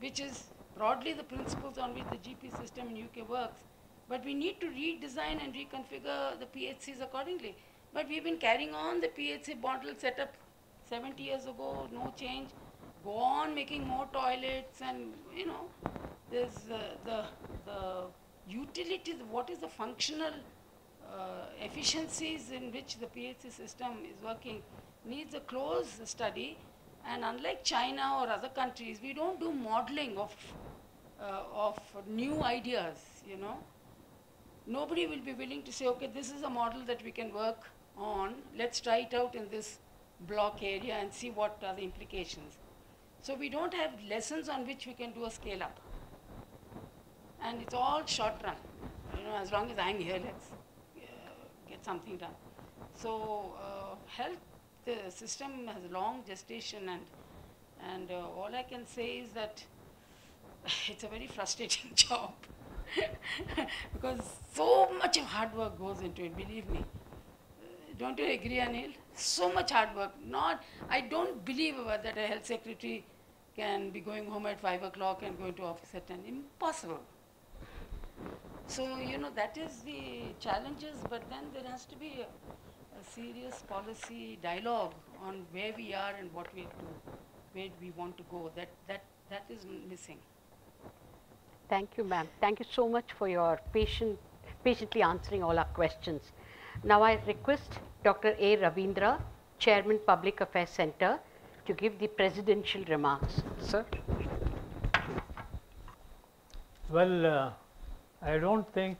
which is broadly the principles on which the GP system in UK works, but we need to redesign and reconfigure the PHCs accordingly. But we've been carrying on the PHC model set up 70 years ago, no change. Go on making more toilets and, you know, there's uh, the, the utilities, what is the functional uh, efficiencies in which the PHC system is working needs a close study. And unlike China or other countries, we don't do modeling of, uh, of new ideas, you know. Nobody will be willing to say, okay, this is a model that we can work on. Let's try it out in this block area and see what are the implications. So we don't have lessons on which we can do a scale up. And it's all short run. You know, as long as I'm here, let's uh, get something done. So uh, health the system has long gestation and and uh, all I can say is that [LAUGHS] it's a very frustrating [LAUGHS] job [LAUGHS] because so much of hard work goes into it, believe me. Uh, don't you agree, Anil? So much hard work. Not, I don't believe that a health secretary can be going home at 5 o'clock and going to office at 10. Impossible. So, you know, that is the challenges, but then there has to be a, a serious policy dialogue on where we are and what we have to, where we want to go. That, that, that is missing. Thank you, ma'am. Thank you so much for your patient, patiently answering all our questions. Now I request Dr. A. Ravindra, Chairman Public Affairs Center, to give the presidential remarks. Sir? Well, uh, I don't think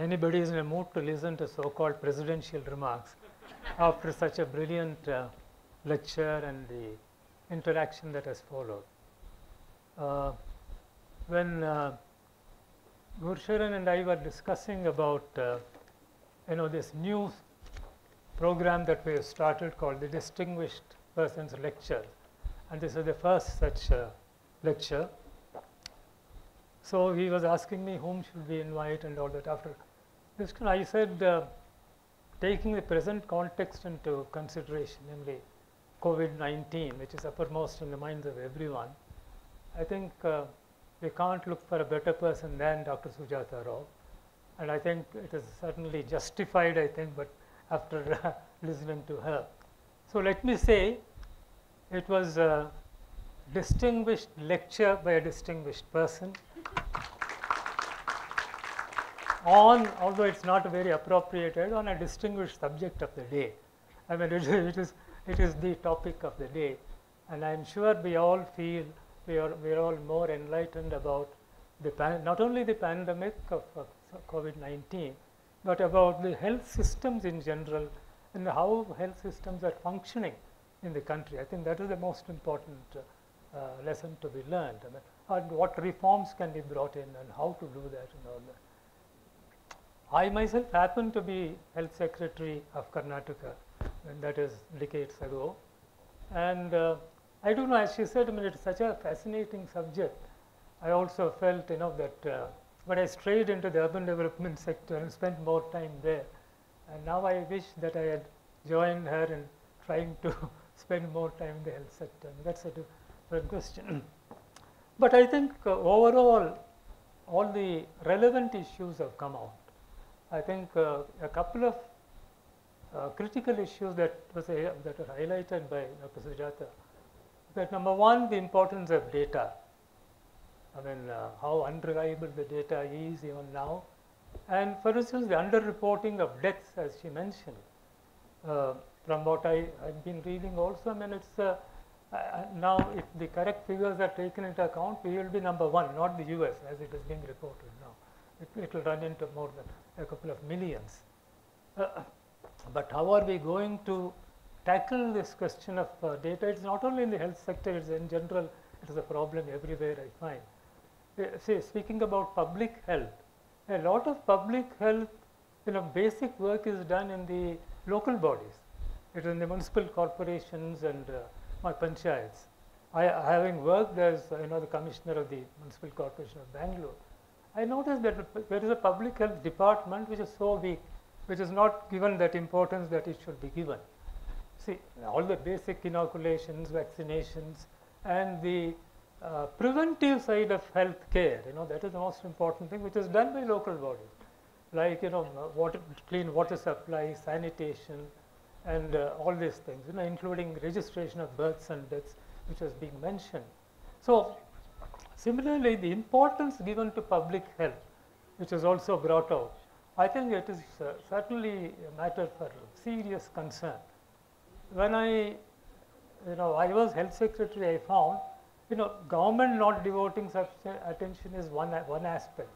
anybody is in a mood to listen to so-called presidential remarks after such a brilliant uh, lecture and the interaction that has followed. Uh, when uh, Gurucharan and I were discussing about, uh, you know, this new program that we have started called the Distinguished Persons Lecture, and this is the first such uh, lecture. So he was asking me whom should we invite and all that. After this, I said, uh, taking the present context into consideration, namely COVID-19, which is uppermost in the minds of everyone, I think uh, we can't look for a better person than Dr. Sujatha Rao. And I think it is certainly justified, I think, but after [LAUGHS] uh, listening to her. So let me say it was a distinguished lecture by a distinguished person on, although it's not very appropriated, on a distinguished subject of the day. I mean, it, is, it is the topic of the day. And I'm sure we all feel we are, we are all more enlightened about the not only the pandemic of, of COVID-19, but about the health systems in general and how health systems are functioning in the country. I think that is the most important uh, lesson to be learned. I mean, and what reforms can be brought in and how to do that and all that. I myself happened to be health secretary of Karnataka that is decades ago. And uh, I don't know, as she said, I mean, it's such a fascinating subject. I also felt, you know, that uh, when I strayed into the urban development sector and spent more time there, and now I wish that I had joined her in trying to [LAUGHS] spend more time in the health sector. That's a different question. [CLEARS THROAT] but I think uh, overall, all the relevant issues have come out. I think uh, a couple of uh, critical issues that was uh, that are highlighted by Dr. Sujatha that number one, the importance of data. I mean, uh, how unreliable the data is even now. And for instance, the underreporting of deaths, as she mentioned, uh, from what I have been reading also, I mean, it's uh, uh, now if the correct figures are taken into account, we will be number one, not the US as it is being reported now. It, it will run into more than a couple of millions. Uh, but how are we going to tackle this question of uh, data, it's not only in the health sector, it's in general, it is a problem everywhere I find. Uh, see, speaking about public health, a lot of public health, you know, basic work is done in the local bodies. It is in the municipal corporations and uh, my panchayats. I, having worked as, uh, you know, the commissioner of the municipal corporation of Bangalore, I noticed that there is a public health department which is so weak, which is not given that importance that it should be given see all the basic inoculations, vaccinations and the uh, preventive side of health care, you know, that is the most important thing which is done by local bodies like, you know, water, clean water supply, sanitation and uh, all these things, you know, including registration of births and deaths which has been mentioned. So, similarly, the importance given to public health which is also brought out, I think it is uh, certainly a matter for serious concern when I, you know, I was health secretary, I found, you know, government not devoting such attention is one, one aspect.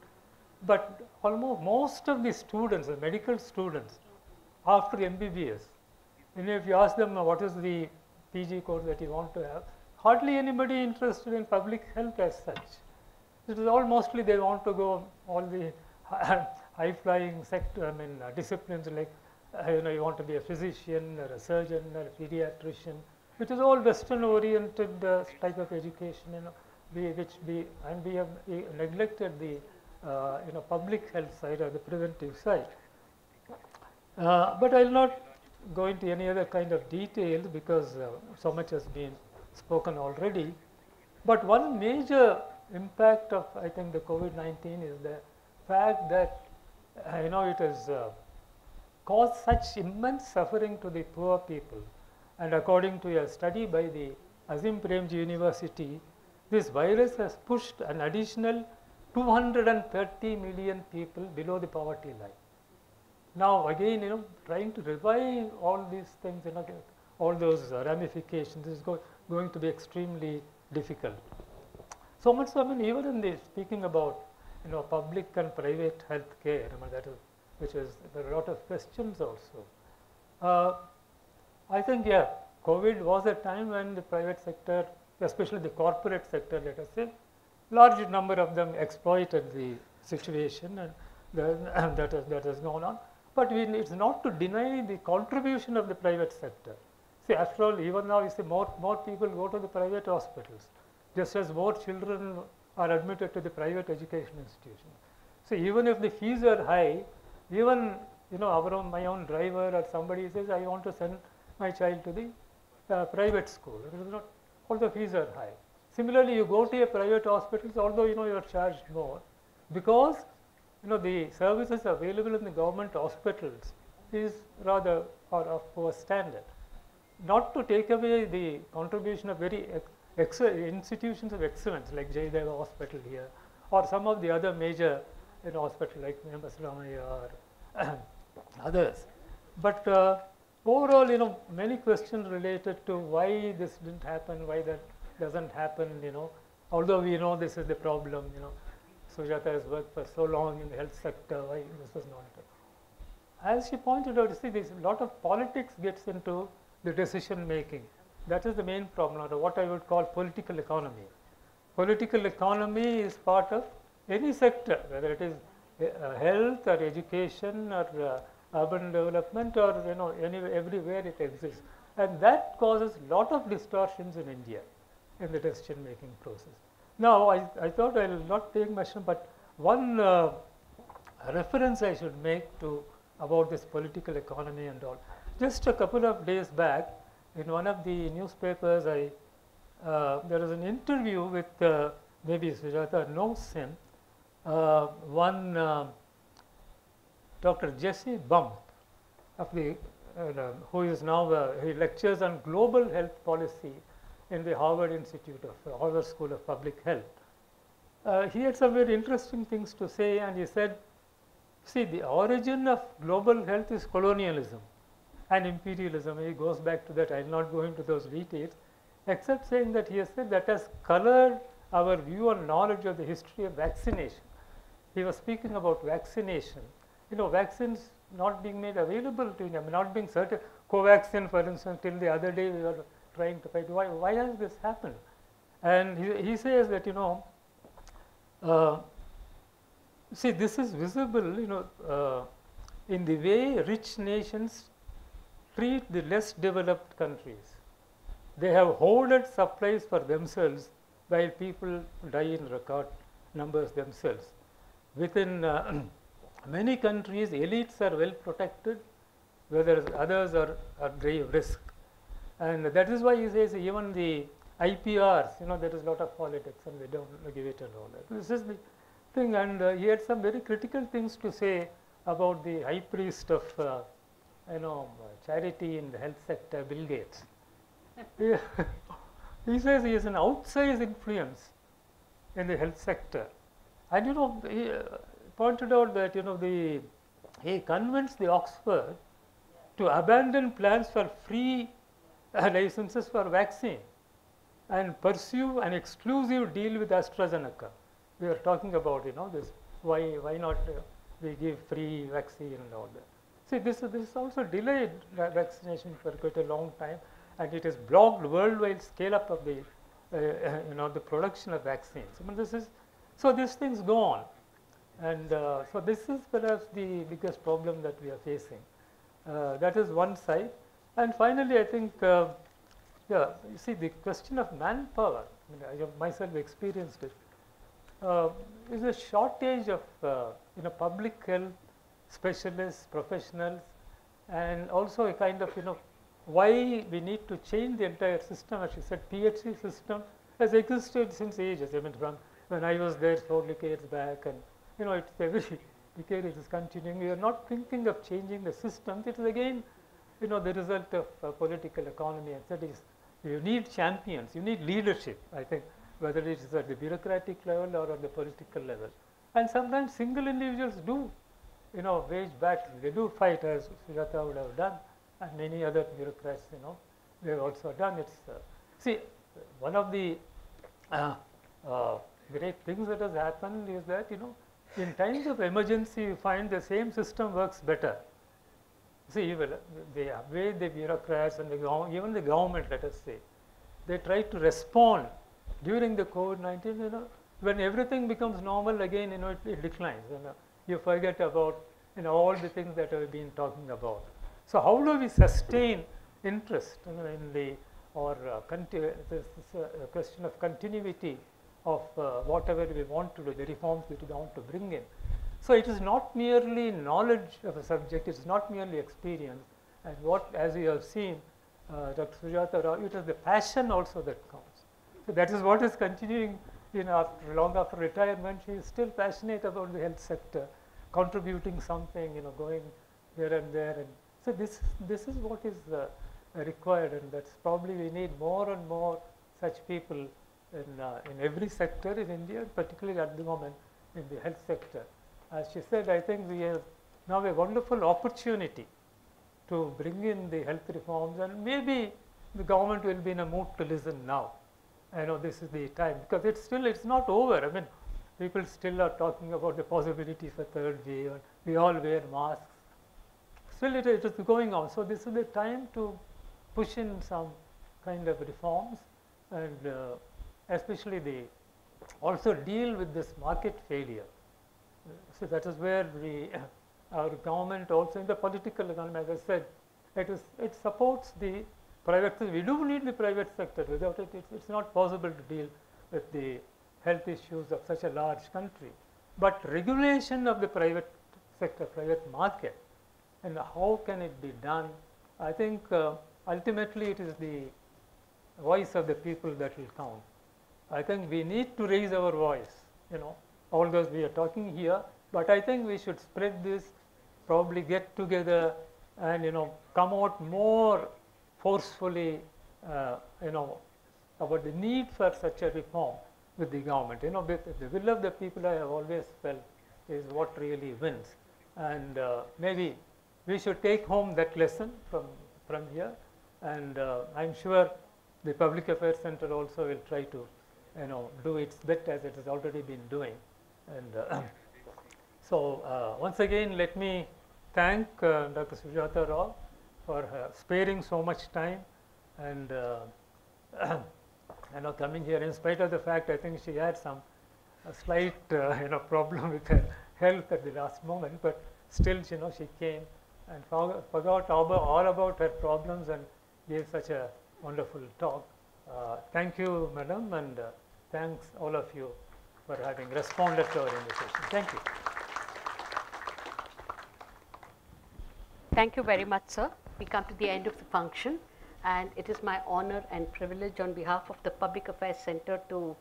But almost most of the students, the medical students, after MBBS, you know, if you ask them what is the PG course that you want to have, hardly anybody interested in public health as such. It is all mostly they want to go all the [LAUGHS] high flying sector, I mean, uh, disciplines like uh, you know, you want to be a physician or a surgeon or a pediatrician, which is all Western oriented uh, type of education, you know, we, which we, and we have neglected the, uh, you know, public health side or the preventive side. Uh, but I will not go into any other kind of details because uh, so much has been spoken already. But one major impact of I think the COVID-19 is the fact that uh, you know it is caused such immense suffering to the poor people. And according to a study by the Azim Premji University, this virus has pushed an additional 230 million people below the poverty line. Now again, you know, trying to revive all these things, you know, all those ramifications is go going to be extremely difficult. So much so, I mean, even in the speaking about, you know, public and private health care, I mean, that is which is there are a lot of questions also. Uh, I think yeah, COVID was a time when the private sector, especially the corporate sector, let us say, large number of them exploited the situation and the, [COUGHS] that, has, that has gone on. But we, it's not to deny the contribution of the private sector. See, after all, even now, you see more, more people go to the private hospitals, just as more children are admitted to the private education institutions. So, even if the fees are high, even you know our own, my own driver or somebody says, I want to send my child to the uh, private school. It is not, all the fees are high. Similarly, you go to a private hospital, although you know you are charged more, because you know the services available in the government hospitals is rather of poor standard. Not to take away the contribution of very institutions of excellence like Jayadeva Hospital here, or some of the other major you know, hospital like Ramaiah or [CLEARS THROAT] others. But uh, overall, you know, many questions related to why this didn't happen, why that doesn't happen, you know, although we know this is the problem, you know, Sujatha has worked for so long in the health sector, why this was not. As she pointed out, see, this a lot of politics gets into the decision making. That is the main problem, or what I would call political economy. Political economy is part of any sector, whether it is uh, health or education or uh, urban development or you know anywhere everywhere it exists and that causes lot of distortions in India in the decision making process. Now I, I thought I will not take much but one uh, reference I should make to about this political economy and all. Just a couple of days back in one of the newspapers I uh, there was an interview with uh, maybe Sujatha knows him uh, one uh, Dr. Jesse Bump of the uh, who is now uh, he lectures on global health policy in the Harvard Institute of uh, Harvard School of Public Health. He had some very interesting things to say and he said, see the origin of global health is colonialism and imperialism. He goes back to that, I will not go into those details, except saying that he has said that has colored our view and knowledge of the history of vaccination. He was speaking about vaccination you know, vaccines not being made available to India, not being certain. Covaxin, for instance, till the other day we were trying to fight. Why, why has this happened? And he, he says that, you know, uh, see, this is visible, you know, uh, in the way rich nations treat the less developed countries. They have hoarded supplies for themselves while people die in record numbers themselves. Within uh, [CLEARS THROAT] many countries elites are well protected whereas others are at grave risk and that is why he says even the IPRs you know there is a lot of politics and they don't give it and all that. This is the thing and uh, he had some very critical things to say about the high priest of uh, you know charity in the health sector Bill Gates. [LAUGHS] he says he has an outsized influence in the health sector and you know he, uh, pointed out that you know the he convinced the Oxford to abandon plans for free uh, licenses for vaccine and pursue an exclusive deal with AstraZeneca. We are talking about you know this why why not uh, we give free vaccine and all that. See this is also delayed vaccination for quite a long time and it has blocked worldwide scale up of the uh, uh, you know the production of vaccines. I mean this is so these things go on and uh, so this is perhaps the biggest problem that we are facing. Uh, that is one side. And finally, I think, uh, yeah, you see the question of manpower, I, mean, I have myself experienced it, uh, is a shortage of you know, public health specialists, professionals, and also a kind of, you know, why we need to change the entire system, as you said, PHC system has existed since ages. I mean, from when I was there four decades back and you know, it's every [LAUGHS] decade it is continuing. We are not thinking of changing the system. It is again, you know, the result of uh, political economy and that is you need champions, you need leadership, I think, whether it is at the bureaucratic level or at the political level. And sometimes single individuals do, you know, wage battle. They do fight as Sujatha would have done and many other bureaucrats, you know, they have also done. It's, uh, see, one of the uh, uh, great things that has happened is that, you know, in times of emergency, you find the same system works better. See, well, the way the bureaucrats and the even the government, let us say, they try to respond during the COVID-19, you know, when everything becomes normal again, you know, it, it declines. You, know, you forget about you know all the things that I've been talking about. So how do we sustain interest you know, in the or uh, this is a question of continuity of uh, whatever we want to do, the reforms that we want to bring in. So it is not merely knowledge of a subject, it is not merely experience. And what, as we have seen, uh, Dr. Sujatha Rao, it is the passion also that counts. So that is what is continuing, you know, after long after retirement, she is still passionate about the health sector, contributing something, you know, going here and there. And so this, this is what is uh, required and that's probably we need more and more such people in, uh, in every sector in India, particularly at the moment in the health sector. As she said, I think we have now a wonderful opportunity to bring in the health reforms and maybe the government will be in a mood to listen now. I know this is the time because it's still, it's not over. I mean, people still are talking about the possibility for third wave. We all wear masks. Still, it, it is going on. So this is the time to push in some kind of reforms and uh, especially the also deal with this market failure. So that is where we, [COUGHS] our government also in the political economy, as I said, it is it supports the private. We do need the private sector. Without it, it's, it's not possible to deal with the health issues of such a large country. But regulation of the private sector, private market, and how can it be done? I think uh, ultimately it is the voice of the people that will count. I think we need to raise our voice, you know, all those we are talking here, but I think we should spread this, probably get together and, you know, come out more forcefully, uh, you know, about the need for such a reform with the government. You know, the will of the people I have always felt is what really wins. And uh, maybe we should take home that lesson from, from here and uh, I am sure the Public Affairs Center also will try to you know do its bit as it has already been doing. And uh, [COUGHS] so uh, once again let me thank uh, Dr. Sujatha Rao for sparing so much time and uh, [CLEARS THROAT] you know coming here in spite of the fact I think she had some slight uh, [LAUGHS] you know problem with her health at the last moment, but still you know she came and forgot all about her problems and gave such a wonderful talk. Uh, thank you, madam, and uh, thanks all of you for having responded to our invitation. Thank you. Thank you very much, sir. We come to the end of the function, and it is my honor and privilege on behalf of the Public Affairs Center to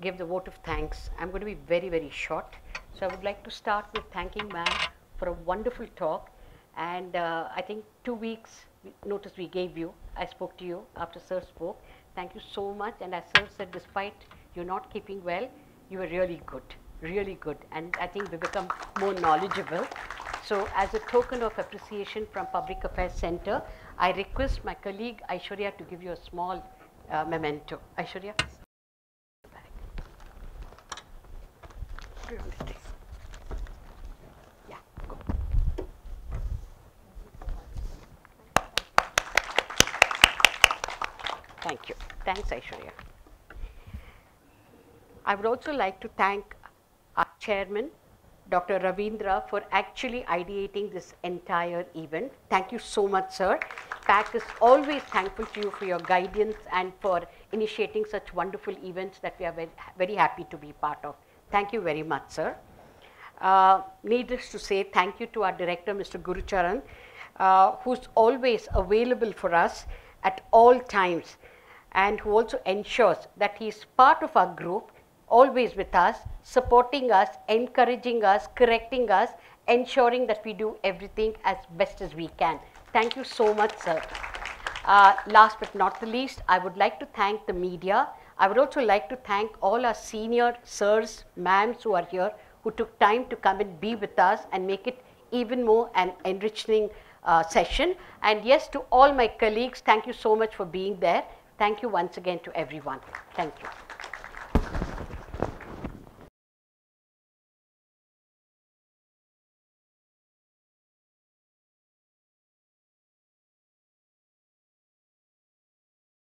give the vote of thanks. I'm going to be very, very short. So I would like to start with thanking ma'am for a wonderful talk. And uh, I think two weeks notice we gave you. I spoke to you after Sir spoke. Thank you so much. And as Sir said, despite you not keeping well, you were really good, really good. And I think we become more knowledgeable. So as a token of appreciation from Public Affairs Center, I request my colleague Aishwarya to give you a small uh, memento. Aishwarya. Thank you. Thanks, Aishwarya. I would also like to thank our chairman, Dr. Ravindra, for actually ideating this entire event. Thank you so much, sir. PAC is always thankful to you for your guidance and for initiating such wonderful events that we are very, very happy to be part of. Thank you very much, sir. Uh, needless to say, thank you to our director, Mr. Gurucharan, uh, who's always available for us at all times and who also ensures that he is part of our group, always with us, supporting us, encouraging us, correcting us, ensuring that we do everything as best as we can. Thank you so much, sir. Uh, last but not the least, I would like to thank the media. I would also like to thank all our senior sirs, ma'ams who are here, who took time to come and be with us and make it even more an enriching uh, session. And yes, to all my colleagues, thank you so much for being there. Thank you once again to everyone. Thank you.